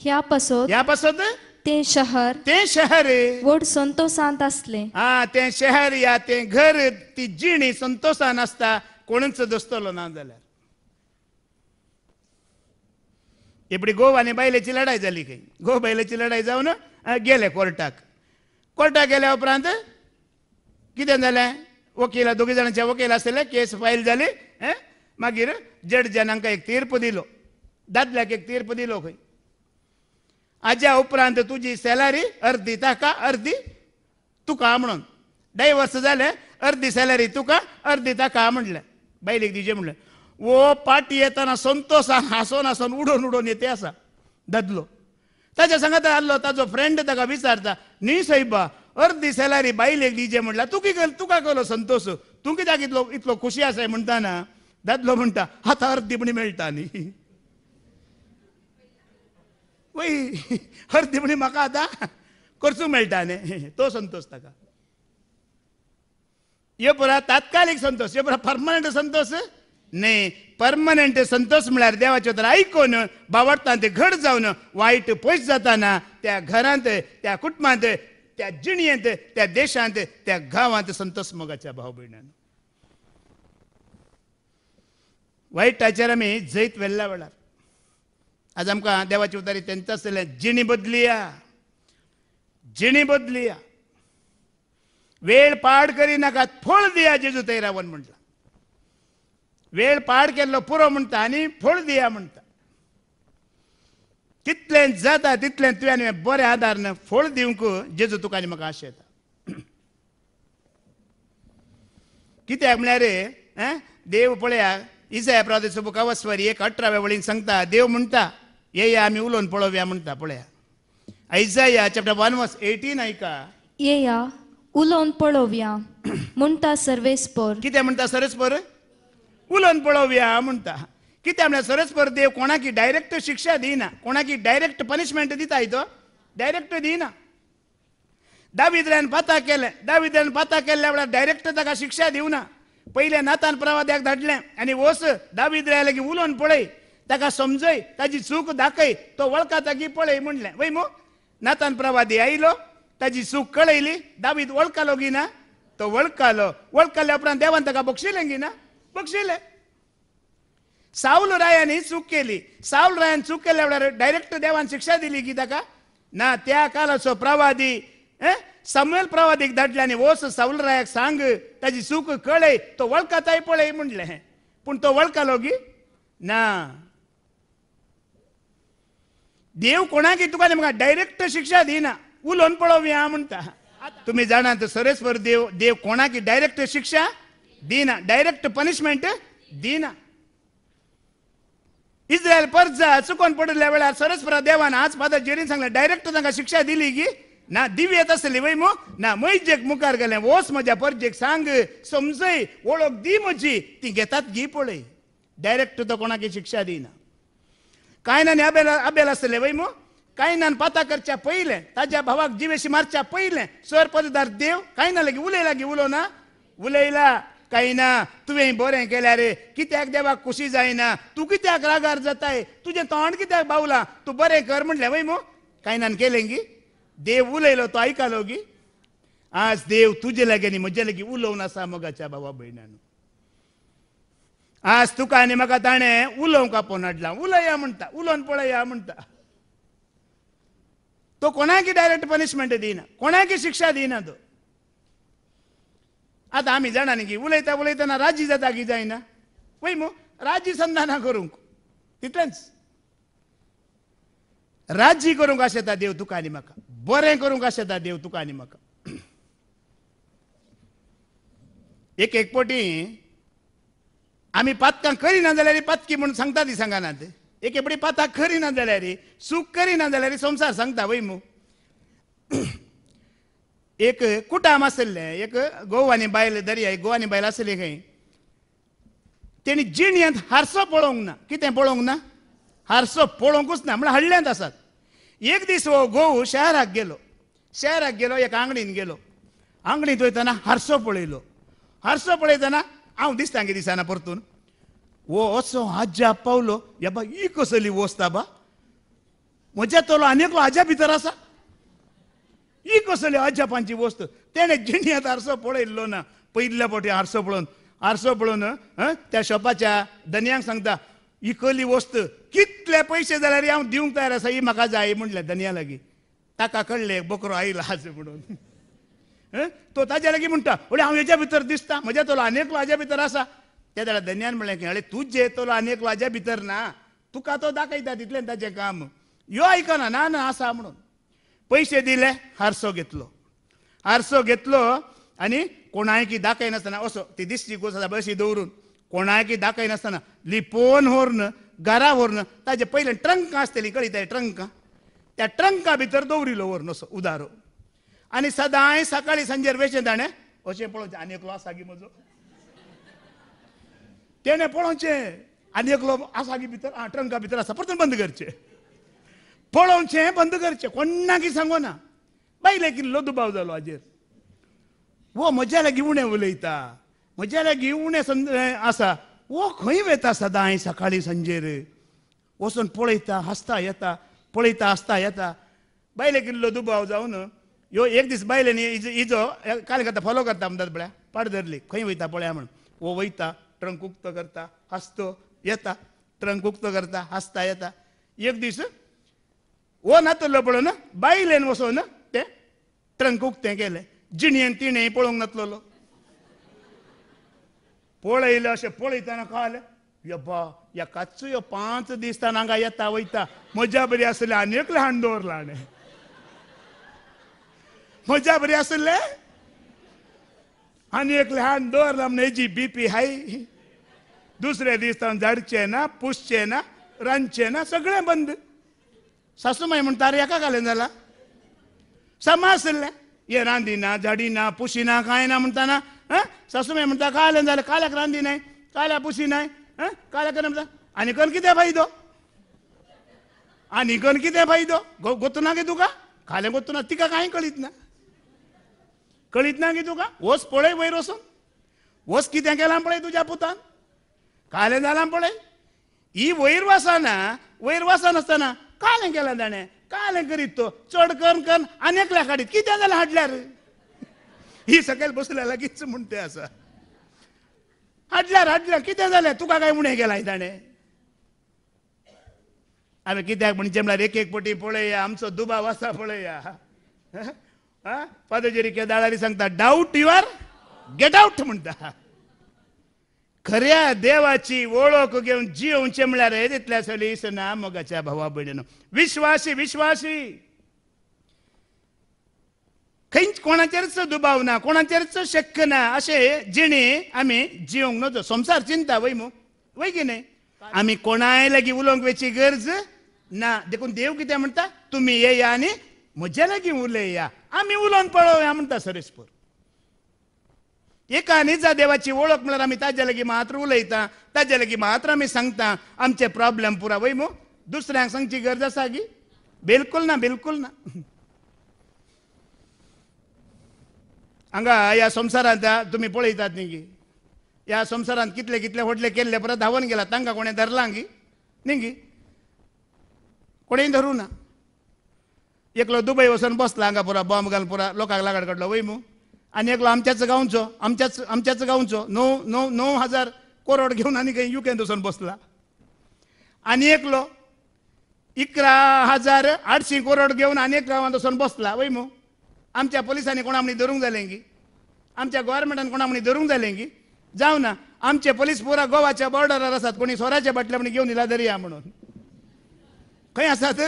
ह्या पासोत ह्या पासत ते शहर तें शहर व्हड संतोषांत आसले हा तें शहर या तें घर ती जिणी संतोषान आसता कोणूच दोस्तलो ना जाल्यार एपडी गोव आनी बायलेची लढाई जाली खंय गोव बायलेची लढाई जावन अ, गेले कोर्टाक. कोर्टाक गेल्या उपरांत कितें जालें वकील दोगी जाणांचे वकील आसले केस फायल जाली अ, मागीर जडजान हांकां एक तीर्प दिलो. दादल्याक एक तीर्प दिलो हो खंय हाज्या उपरांत तुजी सॅलरी अर्दी ताका अर्दी तुका म्हणून। डायवर्स जाले अर्दी सॅलरी तुका अर्दी ताका म्हणलें। बायलेक दिजे म्हणलें वो पाटी येताना संतोष हांसोन हांसोन उडोवन उडोवन येते आसा दादलो। ताच्या सांगात आसलो ताजो फ्रेंड ताका विचारता न्ही सैबा अर्दी सॅलरी बायलेक दिजे म्हणला तूं कितें तुका केलो संतोष? तूं कित्याक इतलो इतलो खुशी आसाय म्हणटाना दादलो म्हणटा आतां अर्दी म्हणी मेळटा न्ही वही हर दिमणी म्हाका आतां करचूंक मेळटा न्ही तो संतोष ताका यो पुरा तात्कालीक संतोष यो पुरा परमनंट संतोष न्ही परमनंट संतोष म्हळ्यार देवाचे तर आयकून बावडटा ते घड जावन वायट पयस जाताना त्या घरांत त्या कुटुंबांत त्या जिणयेंत त्या देशांत त्या गांवांत संतोष मोगाच्या भाव भयणान वायटाचेर आमी जैत वेल्ल्या वेळार आज आमकां देवाची उतारी तेंच आसतलें जिणी बदलिया जिणी बदलिया. वेळ पाड करी नाकात फळ दिया जेजू थंय रावण म्हणटा वेळ पाड केल्लो पुरो म्हणटा आनी फळ दिया म्हणटा कितलें जाता तितलें तुवें आनी बरें आदार फळ दिवंक जेजू तुका आनी म्हाका आशा येता. कित्याक म्हळ्यार देव पळया इसाया प्रादेश बुकावस्वरी एक अठराव्या वळीन सांगता देव म्हणटा ये या आमी उलोवन पळोवया म्हणटा पळया. Isaiah chapter one verse eighteen ऐका. येया उलोवन पळोवया म्हणटा सर्वेस्पर कितें म्हणटा सरस्पर उलोवन पळोवया म्हणटा कित्याक म्हळ्यार सरस्पर देव कोणाकी डायरेक्ट शिक्षा दिना कोणाकी डायरेक्ट पनिशमेंट दिताय तो डायरेक्ट दिना. दाविद्रान पाता केलें दाविद्रान पाता केल्ल्या वेळार डायरेक्ट ताका शिक्षा दिवना पयलें नातान प्रवाद्याक धाडलें आनी वस दाविद्राय लागीं उलोवन पळय. ताका समजय ताजी चूक दाखय तो वळखा ताकी पळय म्हणलें. वय मो नातान प्रवादी आयलो ताजी चूक कळयली दावीद वळखालो गी ना? तो वळखालो. वळखल्या उपरांत देवान ताका बक्षिलें गी ना? बक्षिलें साऊल रायानी चूक केली. सावल रायान चूक केल्या वेळार डायरेक्ट देवान शिक्षा दिली की ताका? ना त्या कालाचो प्रवादी eh, प्रवादीक धाडले आनी वस सावल रायाक सांग ताजी चूक कळय तो वळखाताय पळय म्हणलें. पूण तो वळखालो गी ना? देव कोणाक तुका म्हाका डायरेक्ट शिक्षा दिना उलोवन पळोवया म्हणटा तुमी जाणात सरेस्वर देव देव कोणाकी डायरेक्ट शिक्षा दिना डायरेक्ट पनिशमेंट दिना इस्रायल परजा चुकोन पडल्या वेळार सरस्वरा देवान आज फादर जेरीन सांगलें डायरेक्ट तांकां शिक्षा दिली की? ना दिवी येत आसली वय मो ना मैजेक मुखार गेलें वोस म्हज्या परजेक सांग समजय वळख दी म्हजी ती घेतात गी पळय डायरेक्ट तो कोणाकी शिक्षा दिना कायनाने आबेला आबेल आसतले वय मो? कायनान पाता करच्या पयले ताज्या भावाक जिवेशी मारच्या पयले स्वर पददार देव? कायना लागी उलयला गी उलो ना? उलयला कायना तुवें बरें केल्या रे. कित्याक देवाक खुशी जायना तूं कित्याक रागार जाताय? तुजें तोंड कित्याक बावला? तूं बरें कर म्हणलें वय मो? कायनान केलें गी देव उलयलो तो आयकालो गी? आज देव तुजे लागी म्हजे लागीं उलोवन आसा मोगाच्या भावा भयणान आज तुका आनी म्हाका ताणें उलोवंक आपोवन हाडला? उलया म्हणटा उलोवन पळया म्हणटा तो कोणाकी डायरेक्ट पनिशमेंट दिना? कोणाकी शिक्षा दिना तो? आतां आमी जाणा न्ही की उलयता उलयतना राजी जाता की जायना पळय मू राजी संधाना करूंक तितलेंच राजी करूंक आशेता देव तुका आनी म्हाका बरें करूंक आशेता देव तुका आनी म्हाका एक एक पोटी आमी पातकां करिना जाल्यार पातकी म्हणून सांगता ती सांगानात एक एपडी पातां करिना जाल्यार सूख करिना जाल्यार संवसार सांगता वय मू. <clears throat> एक कुटाम आसलें एक गोव आनी बायल दर्या गोवानी गोव आनी बायल आसली खंय. तेणी जिणयंत हारसो पळोवंक ना. कितें पळोवंक ना? हारसो पळोवंकूच ना. म्हळ्यार हडल्यांत आसात. एक दीस हो गोव शहराक गेलो. शहराक गेलो एका आंगडीन गेलो. आंगडींत वयतना हारसो पळयलो. हारसो पळयतना हांव दिसता कितें दिसना परतून वो असो हाज्या पावलो या बा ही कसली वस्त बा म्हज्या तोलो आनीकलो हाज्या भितर आसा ही कसली अजापांची वस्त तेणे जिणयात आरसो पळयल्लो ना पयल्या फावटी आरसो पळोवन आरसो पळोवन हं, त्या शॉपाच्या धनयांक सांगता ही कली वस्त कितले पयशे जाल्यार हांव दिवंक तयार आसा ही म्हाका जाय म्हणलें धनया लागीं ताका कळलें बकरो आयला आज म्हणून तो ताज्या लागीं म्हणटा अरे हांव हेज्या भितर दिसता. म्हज्या तोलो आनेकलो हाज्या भितर आसा. त्या जाल्यार धन्यान म्हणलें की अरे तुजे तोलो आनेकलो हाज्या भितर ना तुका तो दाखयता तितलें ताचें काम. यो आयकना ना ना आसा म्हणून. पयशे दिले हारसो घेतलो. हारसो घेतलो आनी कोणायकी दाखयनासतना असो ती दिसची गोस आसा बशी दवरून. कोणायकी दाखयनासतना लिपोवन व्हरून घरा व्हरून ताजे पयले ट्रंकां आसतलीं ते ट्रंकां. त्या ट्रंका भितर दवरिलो व्हरून असो उदारो. आनी सदांय सकाळी सांजेर वेचें ताणें अशें पळोवचें आनी एकलो आसा गी म्हजो तेणें पळोवचें आनी एकलो आसा गी भितर आं ट्रंका भितर आसा परतून बंद करचें. पळोवचें बंद करचें. कोणाकी सांगोना बायले किल्लो दुबाव जालो हाजेर वो म्हज्या लागीं उणें उलयता. म्हज्या लागीं उणें संद आसा वो खंय वेता सदांय सकाळी सांजेर वचून पळयता हांसता येता पळयता हांसता येता. बायले किल्लो दुबाव जावन ह्यो एक दीस बायलेनी इजो इजो काल करता फॉलो करता म्हणटात पळय पाड धरली खंय वयता पळया म्हण वो वयता ट्रंक उक्तो करता हांसतो येता. ट्रंक उक्तो करता हांसता येता. एक दीस वो नातलो पळोवन बायलेन वचोन ते ट्रंक उक्तें केलें. जिणयेन तिणें पळोवंक नातलोलो. पळयलो अशें पळयतना कळलें यब्बा या काच्चो यो पांच दीस तान हांगा येता वयता. मजा बरी आसली आनी एक ल्हान दवरला हाणें म्हज्या बरी असले आनी एक ल्हान दोर म्हण बीपी हाय दुसरे दिसता झाडचे झाडचें ना पुसचें ना रांदचें ना सगळें बंद. सासूमाई म्हणटा अरे एका घालें जाला समा आसलें हे रांदिना झाडी ना कांय ना म्हणटाना हं? सासूमाय म्हणटा कालें जालें काल्याक रांदिनाय काल्या पुशिनाय हं? काल्याक म्हणटा आनी कोण कितें फायदो? आनी कोण कितें फायदो? गो गोतूना गे तुका कालें गोतूना तिका कांय कळीत ना. कळीत ना गे तुका? वस पळय वयर वचून वस कितें केलां पळय तुज्या पुतान? कालें जालां पळय? ही वयर वसना वयर वसनासतना कालें केलां ताणें? कालें करीत तो? चड करून करून आनी एकल्या काडीत. कितें जालें हाडल्यार? ही सकयल बसल्या लागींच म्हूण तें आसा हाडल्यार हाडल्यार कितें जालें तुका काय उणें केलां ताणें? हांवें कित्याक म्हणजे म्हळ्यार एक एक पटी पळया आमचो दुबाव आसा पळया पादोजेरी केदाळारी सांगता डाऊट युआर गेट आउट म्हणटा खऱ्या देवाची वळख घेवन जीव म्हळ्यार हे तितल्या सलीस ना मोगाच्या भावा भयणीनो विश्वासी विश्वासी. खंयच कोणाचेरच दुबाव ना कोणाचेरच शक्य ना अशे जिणे आमी जिवंक नजो संसार चिंता वय मू वय की न्हय आमी कोणाय लागीं उलोवंक वेची गरज ना. देखून देव कितें म्हणटा तुमी येया आनी म्हज्या लागीं उलया आमी उलोवन पळोवया म्हणटा सरेस्पर एका निजा देवाची ओळख म्हणल्यार आमी ताज्या लागीं मात्र उलयता ताज्या लागीं मात्र आमी सांगता आमचे प्रॉब्लेम पुरा वय मो. दुसऱ्यांक सांगची गरज आसा गी बिलकुल ना बिलकुल ना. हांगा ह्या संवसारांत आ, तुमी पळयतात न्ही गी ह्या संवसारांत कितले कितले होटले केल्ले परत धांवन गेला तांकां कोणें धरलां गी न्ही गी कोणें धरूं ना. एकलो दुबय वचून बसला हांगा पुरा बॉम्ब घालून पुरा लोकांक लागाड काडलो वय मू आनी एकलो आमच्याच गांवचो आमच्याच आमच्याच गांवचो णव णव णव हजार करोड घेवन आनी खंय युकेंत वचून बसला. आनी एकलो इकरा हजार आठशीं करोड घेवन आनी एक गांवांत वचून बसला वय मू आमच्या पुलिसांनी कोणा म्हणी धरूंक जालें गी आमच्या गोवोरमेंटान कोणा म्हणी धरूंक जालें गी जावं ना आमचे पोलीस पुरा गोवाच्या बॉर्डरार आसात कोणी सोराच्या बाटल्या म्हणी घेवन येला दर्या म्हणून. खंय आसात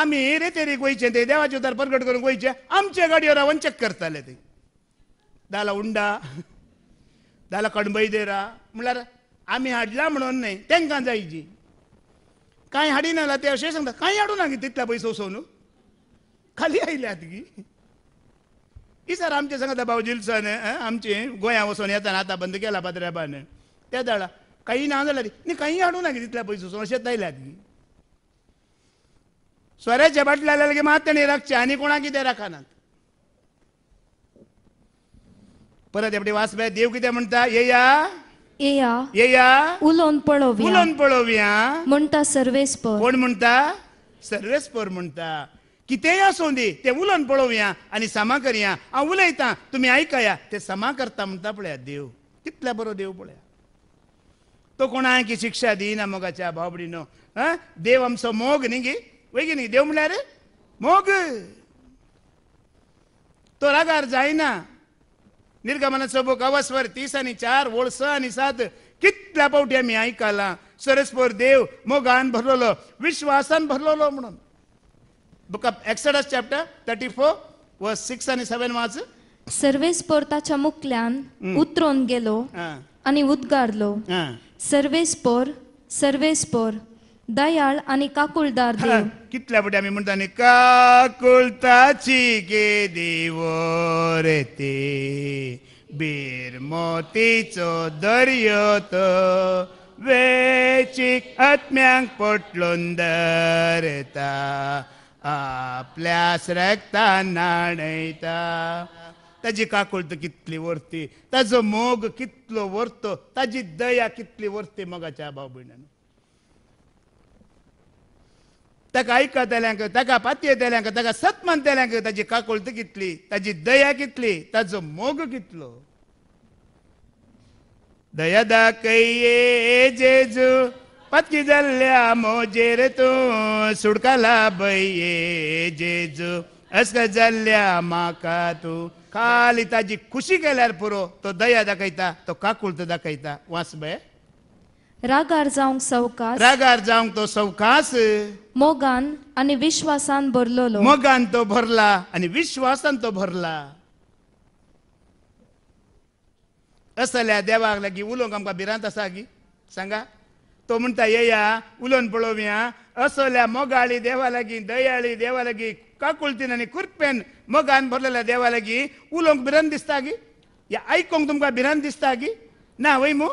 आमी रे गोयचे ते देवाचे उदार प्रगट करून गोयचे आमचे गाडयो रावन चेक करताले ते. दाला उंडा दाला कणबैदेरा म्हळ्यार आमी हाडला म्हणून न्हय तांकां जायची. कांय हाडिना ते अशें सांगता कांय हाडूं ना गी तितल्या पयसो वचोन खाली आयल्यात गी ही सर आमचे सांगता भाऊ सन आमचे गोंया वचोन येताना आतां बंद केला पात्र्याबान त्या दाळा काही ना जाल्यार न्ही काही हाडूं ना गी तितल्या पयसो वचोन अशेंच आयल्यात गी मात तेणी राखचे आनी कोणाक कितें राखनात? परत एपटी वाचपे देव कितें म्हणटा येया येया येया उलोवन पळोवया. उलोवन पळोवया. म्हणटा सर्वेस्पर. कोण म्हणटा सर्वेस्पर म्हणटा कितेंय आसूं दी ते उलोवन पळोवया आनी समा करया. हांव उलयतां तुमी आयकया ते समा करता म्हणटा पळया देव. कितल्या बरो देव पळया. तो कोणाक शिक्षा दिना मोगाच्या भावबडीनो हा? देव आमचो मोग न्ही गे म्हळ्यार मोग. तो रागार जायना निर्गमनाचो बूक अवस्वर तीस आनी चार वोळ स आनी सात. कितल्या पावटी आमी आयकलां सरस्पर देव मोगान भरलेलो विश्वासान भरलेलो म्हणून. Book of Exodus chapter thirty four व सिक्स आनी सेवन वाच सर्वेस्पर ताच्या मुखल्यान उतरोन गेलो आनी उद्गारलो. हां. सर्वेस्पर सर्वेस्पर दयाळ आणि काकुळदार देव. <laughs> कितल्या फुटी आमी म्हणटा न्ही काकुळताची गे देव रे ते. बीर मोतीचो दर्यत तो वेचीक आत्म्यांक पटलून धरता. आपल्या रक्तान नाणयता. ताजी काकुळत कितली वरती ताजो मोग कितलो वरतो ताजी दया कितली वरती मोगाच्या भाव भयणान ताका आयकतल्यांक ताका पातयेतल्यांक ताका सत्मान तेल्यांक ताजी काकुळत कितली ताजी दया कितली ताजो मोग कितलो दया दाखये जेजू पातकी जाल्ल्या मोजेर तूं सुडकाला बये जेजू अस्क जाल्ल्या म्हाका तूं. खाली ताजी खुशी केल्यार पुरो तो दया दाखयता तो काकुळत दाखयता. वास बे. रागार जावंक सवकास रागार जावंक तो सवकास मोगान आणि विश्वासान भरलोलो. मोगान तो भरला आणि विश्वासान तो भरला. असल्या देवाक लागी उलोवंक आमकां भिरांत आसा गी सांगा? तो म्हणटा येया उलोवन पळोवया असल्या मोगाळी देवा लागीं दयाळी देवा लागीं काकुळतीन आनी कुरपेन मोगान भरलेल्या देवा लागीं उलोवंक भिरांत दिसता गी या आयकोंक तुमकां भिरांत दिसता गी ना वय मू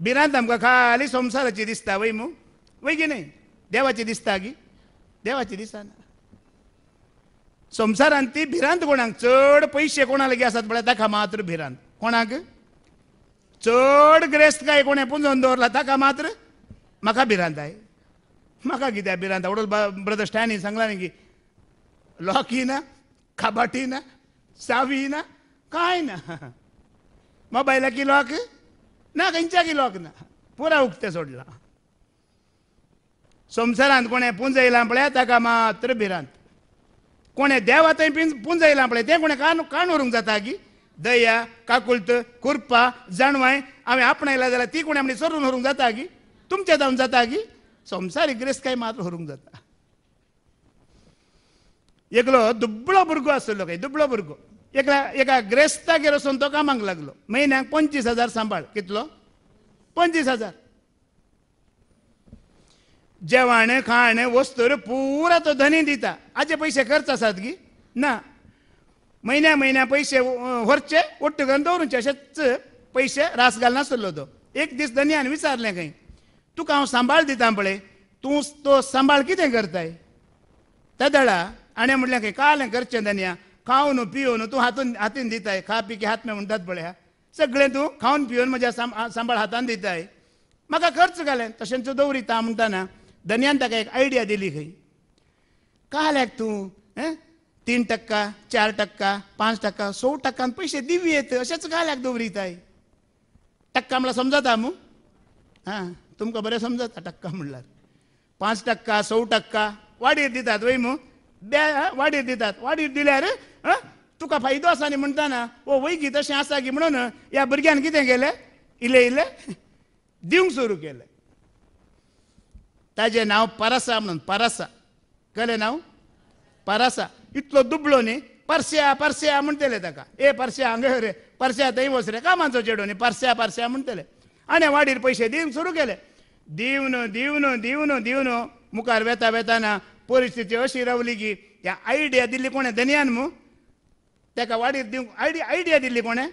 भिरांत आमकां खाली संवसाराची दिसता वय मू वय की न्ही देवाची दिसता गी देवाची दिसना संवसारांत ती भिरांत कोणाक चड पयशे कोणा लागीं आसात पळय ताका मात्र भिरांत कोणाक चड ग्रेस्त काय कोणें पुंजोवन दवरला ताका मात्र म्हाका भिरांत आय म्हाका कित्याक भिरांत आवडल ब्रदर स्टॅनी सांगला न्ही की लॉकी ना खाबाटी ना सावी ना कांय ना मोबायलाकी लॉक लॉक ना पुरा उक्तें सोडला. संवसारांत कोणें पुंजयलां पळय ताका मात्र भिरांत. कोणें देवा थंय पिंज पुंजयलां पळय तें कोणें कान कान व्हरूंक जाता की दया काकुलत कुरपा जाणवाय हांवें आपणायला जाल्यार ती कोणें म्हणजे सरून व्हरूंक जाता की तुमच्या जावन जाता की संवसारीक ग्रेस्त काय मात्र व्हरूंक जाता. एकलो दुबळो भुरगो आसलो काय? दुबळो भुरगो. एका एका ग्रेस्तागेर वचून तो कामाक लागलो. म्हयन्याक पंचवीस हजार सांबाळ कितलो? पंचवीस हजार. जेवण खाण वस्तूर पुरा तो धनी दिता. हाजे पयशे खर्च आसात गी ना. म्हयन्या म्हयन्या पयशे व्हरचे ओट्ट घालून दवरूचे अशेंच पयशे रास घालनासलो तो एक दीस धनयान विचारलें खंय तुका हांव सांबाळ दिता पळय तूं तो सांबाळ कितें करताय? तदळा. आनी म्हणलें खंय कालें करचें धनया. खावन पिवन तूं हातून हातीन दिताय. खा पी की हात मे म्हणटात पळय हा सगळें तूं खावन पिवन म्हज्या सांब- सांबाळ हातान दिताय. म्हाका खर्च घालें तशेंच दवरिता म्हणटाना धन्यान ताका एक आयडिया दिली खंय. काल्याक तूं तीन टक्का चार टक्का पांच टक्का स टक्कान पयशे दिवयेत अशेंच काल्याक दवरिताय टक्का म्हणल्यार समजता मू? हां तुमकां बरें समजता टक्का म्हणल्यार. पांच टक्का स टक्का वाडीर दितात वय मू? वाडीर दितात. वाडीर दिल्यार हा, तुका फायदो आसा न्ही म्हणटाना ओ वैगी तशें आसा की म्हणून ह्या भुरग्यान कितें केलें? इल्लें इल्लें दिवंक सुरू केलें. ताजें नांव परासा म्हणून परासा. कळ्ळें नांव? परासा. इतलो दुबळो न्ही परस्या परस्या म्हणटले ताका. ए परस्या हांगा रे परस्या थंय वच रे कामाचो चेडो न्ही परस्या परस्या म्हणटले. आनी वाडीर पयशे दिवंक सुरू केले. दिवन दिवन दिवन दिवन. मुखार वेता वेताना परिस्थिती अशी रावली की ह्या आयडिया दिल्ली कोणें? धनयान मू? ताका वाडीर दिवंक आयडिया आयडिया दिल्ली कोणें?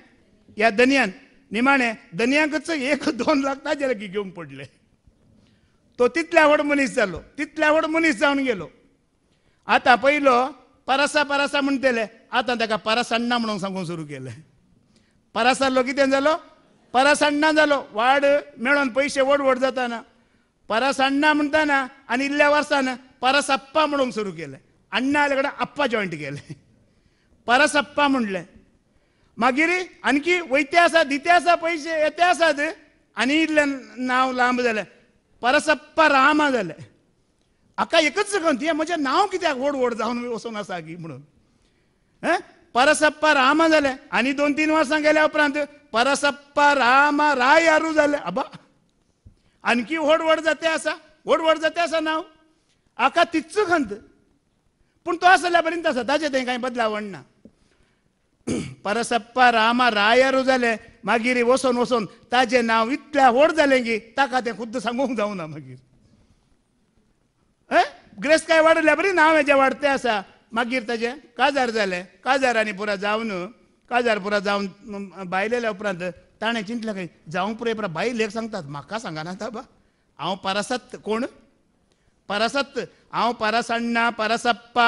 ह्या धनयान. निमाणें धनयांकच एक <laughs> दोन लाख ताजे लागीं घेवंक पडले. तो तितल्या व्हड मनीस जालो तितल्या व्हड मनीस जावन गेलो. आतां पयलो परसा परासा म्हणटले आतां ताका परसण्णा म्हणून सांगूंक सुरू केलें. परासारलो कितें जालो परसण्णा जालो वाड मेळोन पयशे व्हड व्हड जाताना. परसण्णा म्हणटाना आनी इल्ल्या वर्सान परासाप्पा म्हणूंक सुरू केलें. अण्णा आले कडेन आप्पा जॉयंट केलें. परसप्पा म्हणलें. मागीर आणखी वयते आसा दिते आसा पयशे येते आसात आनी इतलें नांव लांब जालें परसप्पा रामा जालें हाका एकच गंत हें म्हजें नांव कित्याक व्हड व्हड जावन वचून आसा की म्हणून. हें? परसप्पा रामा जालें आनी दोन तीन वर्सां गेल्या उपरांत परसप्पा रामा राय आरू जालें आबा आणखी व्हड व्हड जाते आसा व्हड व्हड जाते आसा नांव. हाका तिच्च खंत पूण तो आसल्या पर्यंत आसा ताचें तें कांय बदलावण ना. <clears throat> परसप्पा रामा रायारू जालें मागीर वसोन वसोन ताजें नांव इतल्या व्हड जालें की ताका तें खुद्द सांगूंक जावना मागीर. ग्रेस्त काय वाडल्या बरी नाव हेजे वाडतें आसा. मागीर ताजें काजार जालें काजारांनी पुरा जावन काजार पुरा जावन बायलेल्या उपरांत ताणें चिंतलें खंय जावंक पुरे पुरा बायलेक सांगतात. म्हाका सांगना बा. हांव परसत कोण? परसत हांव परसण्णा परसप्पा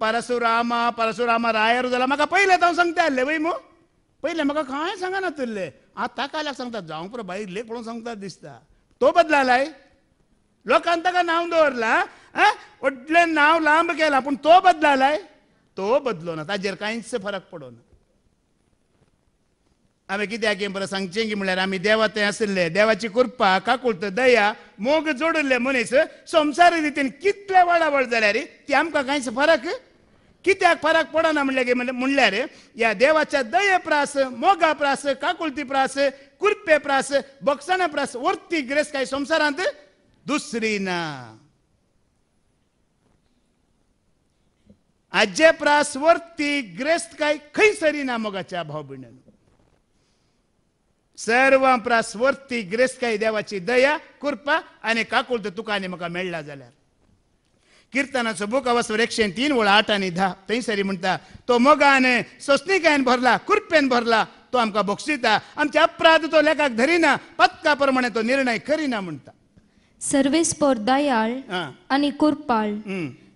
हा परशुरामा परशुरामा रायर जाल्यार म्हाका पयलें हांव सांगता आसलें वय मो पयलें म्हाका कांय सांगना तुल्ले आतां काल्याक सांगतात जावंक पुरो बाई लेख पळोवन सांगतात दिसता. तो बदलालाय. लोकांनी ताका नांव दवरलां आं व्हडलें नांव लांब केलां पूण तो बदलालाय. तो बदलो ना ताजेर कांयच फरक पडोना हांवें कित्याक हें बरें सांगचें की म्हळ्यार आमी देवा थंय आसले देवाची कृपा काकुळत दया मोग जोडिल्ले मनीस संवसारी रितीन कितले वडावड जाल्यार ती आमकां कांयच फरक? कित्याक फरक पडना म्हणले की म्हणले- म्हणल्यार ह्या देवाच्या दये प्रास मोगा प्रास काकुळती प्रास कुर्पे प्रास बक्षणा प्रास वर्ती ग्रेस काय संसारांत? दुसरी ना. आजे प्रास वर्ती ग्रेस्त काय खंयसरी ना मोगाच्या भाव भयणांनो सर्व प्रास्वर्ती ग्रेस्त देवाची दया कुर्पा आनी काकुळत तुका आनी म्हाका मेळ्ळा जाल्यार. किर्तनाचो बूक अवस्वर एकशे तीन वळ आठ आनी धा थंयसरी म्हणटा तो मोगान सोसणिकायन भरला कुर्पेन भरला तो आमकां बक्षिता आमचे अपराध तो लेखाक धरिना पत्का प्रमाणे तो निर्णय करिना म्हणटा सर्वेस्पर दयाळ आं, आणि कुरपाळ.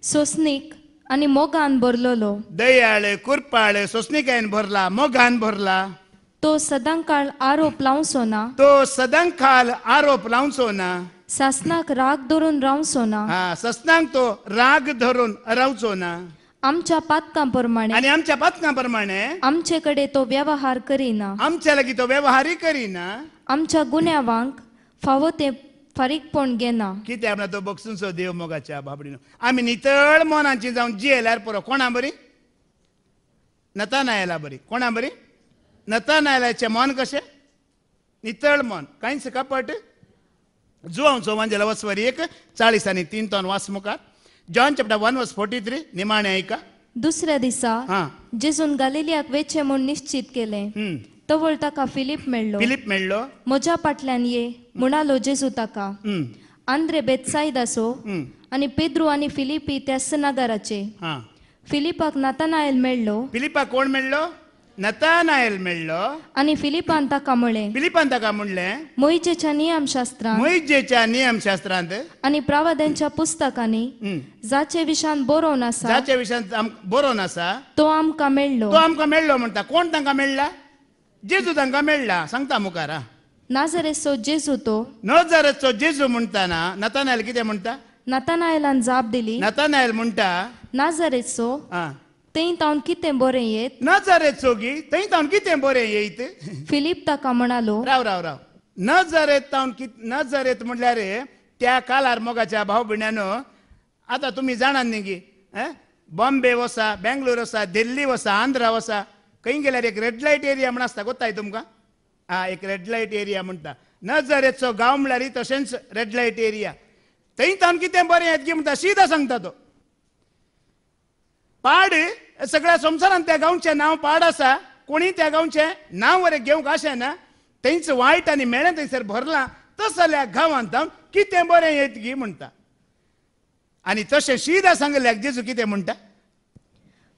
सोसनीक आणि मोगान भरलेलो दयाळ कुरपाळ सोसणिकायन भरला मोगान भरला तो सदांकाळ आरोप लावचो ना तो सदांखाल आरोप लावचो ना सासनाक राग धरून रावचो ना हा सस्नांक तो राग धरून रावचो ना आमच्या पातकां प्रमाणे आणि आमच्या पथका प्रमाणे आमचे कडे तो व्यवहार करिना आमच्या लागीं तो व्यवहारय करिना आमच्या गुन्यांवांक फावो ते फारीकपण घेना कित्याक म्हणल्यार तो बक्षुंचो देव मोगाच्या बाबडीनो आमी नितळ मनाची जावन जियेल्यार पुरो कोणा बरी नता नायला बरी कोणा बरी नता नायलाचें मन कशें नितळ मन कांयच कपट जुवांचो वांजेला वचवरी एक चाळीस आनी तीन तोन वास मुखार John chapter one verse forty three निमाणे ऐका। दुसऱ्या दिसा हा। जेजून गालिलियाक वेचे म्हूण निश्चित केलें। हम्म. तवळ ताका फिलीप मेळ्ळो। फिलीप मेळ्ळो। म्हज्या फाटल्यान ये म्हणालो जेजू ताका हम्म, आंद्रे बेतसायदासो हम्म, आनी पेद्रू आनी फिलिपी त्या नगराचे। हा। फिलिपाक नातानायल मेळ्ळो। फिलिपा कोण मेळ्ळो? नतानायल मेळ्ळो आनी फिलिपान ताका म्हळें फिलिपान ताका म्हणलें मोईचेच्या नियमशास्त्रांत मोइजेच्या नियमशास्त्रांत आनी प्रावाद्यांच्या पुस्तकांनी. हं, जाचे विशान बरोवन आसा जाच्या विशयान आम बरोवन आसा तो आमकां मेळ्ळो. तो आमकां मेळ्ळो म्हणटा कोण तांकां मेळ्ळा? जेजू तांकां मेळ्ळा. सांगता मुखार. हा. नाजरेचो जेजू तो. नजरचो जेजू म्हणटाना नतानायल कितें म्हणटा नातानायलान जाप दिली. नतानायल म्हणटा नाजरेचो आ, तें तावन कितें बरें येत नजरेचो गी थंय तावन कितें बरें येयत फिलीप ताका म्हणालो राव राव राव नजरेत तावन कित नजरेत म्हणल्यार त्या काळार मोगाच्या भाव भयण्यानो आतां तुमी जाणात न्ही गी? बॉम्बे वसा बेंगलोर वसा दिल्ली वसा आंध्रा वसा खंय गेल्यार एक रेड लायट एरिया म्हण आसता कोताय तुमकां आ एक रेड लायट एरिया म्हणटा नजरेचो गांव म्हळ्यार तशेंच रेड लायट एरिया थंय तावन कितें बरें येत गी म्हणटा सीदा सांगता तो पाड सगळ्या संवसारान त्या गांवचें नांव पाड आसा कोणी त्या गांवचें नांव वरें घेवंक आशें ना थंयच वायट आनी मेळ्ळें थंयसर भरलां. तस जाल्यार गांवांत हांव कितें बरें येत गी म्हणटा आनी तशें शिदा सांगल्याक जेजू कितें म्हणटा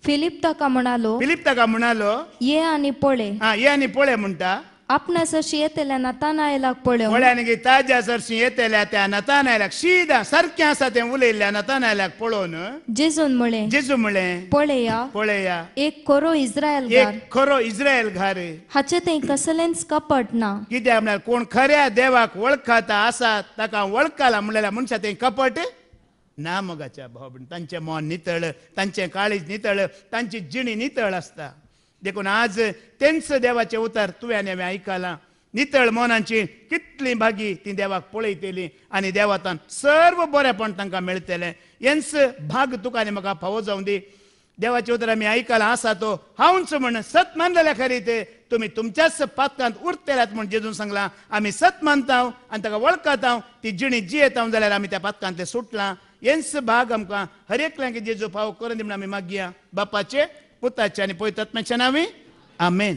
फिलीप ताका म्हणालो फिलीप ताका म्हणालो ये आनी पळय हा ये आनी पळय म्हणटा आपणास अशी येतेल्या नातानायलाक पळय गी ताज्या सरशी येतेल्या त्या नतानायल्याक शिदा सारकें आसा तें उलयल्ल्या नतानायल्याक पळोवन जेजून म्हळें जेजू म्हळें पळया. पळया. एक खरो इस्रायल घार. एक खरो इस्रायल घार. हाचे थंय कसलेंच कपट ना. कित्याक म्हळ्यार कोण खऱ्या देवाक वळखता आसा ताका वळखला म्हणल्यार मनशा तें कपट? ना मोगाच्या भाव तांचें मन नितळ तांचें काळीज नितळ तांची जिणी नितळ आसता देखून आज तेंच देवाचें उतर तुवें आनी हांवें आयकलां नितळ मनांची कितली भागी ती देवाक पळयतली आनी देवातान सर्व बरेपण तांकां मेळटले हेंच भाग तुका आनी म्हाका फावो जावं दी. देवाचे उतर आमी आयकलां आसा तो. हांवच म्हण सत मानलेल्या ते. तुमी तुमच्याच पातकांत उरतेल्यात म्हण जेजून सांगलां आमी सत मानता आनी ताका वळखत ती जिणी जियेता जाल्यार आमी त्या पातकांतले सुटलां. हेंच भाग आमकां हरेकल्यांक जेजू फावो करून म्हणून म्हण आमी मागया. बापाचे पुताचे आनी पवित्रात्म्याचे नांवी आमेन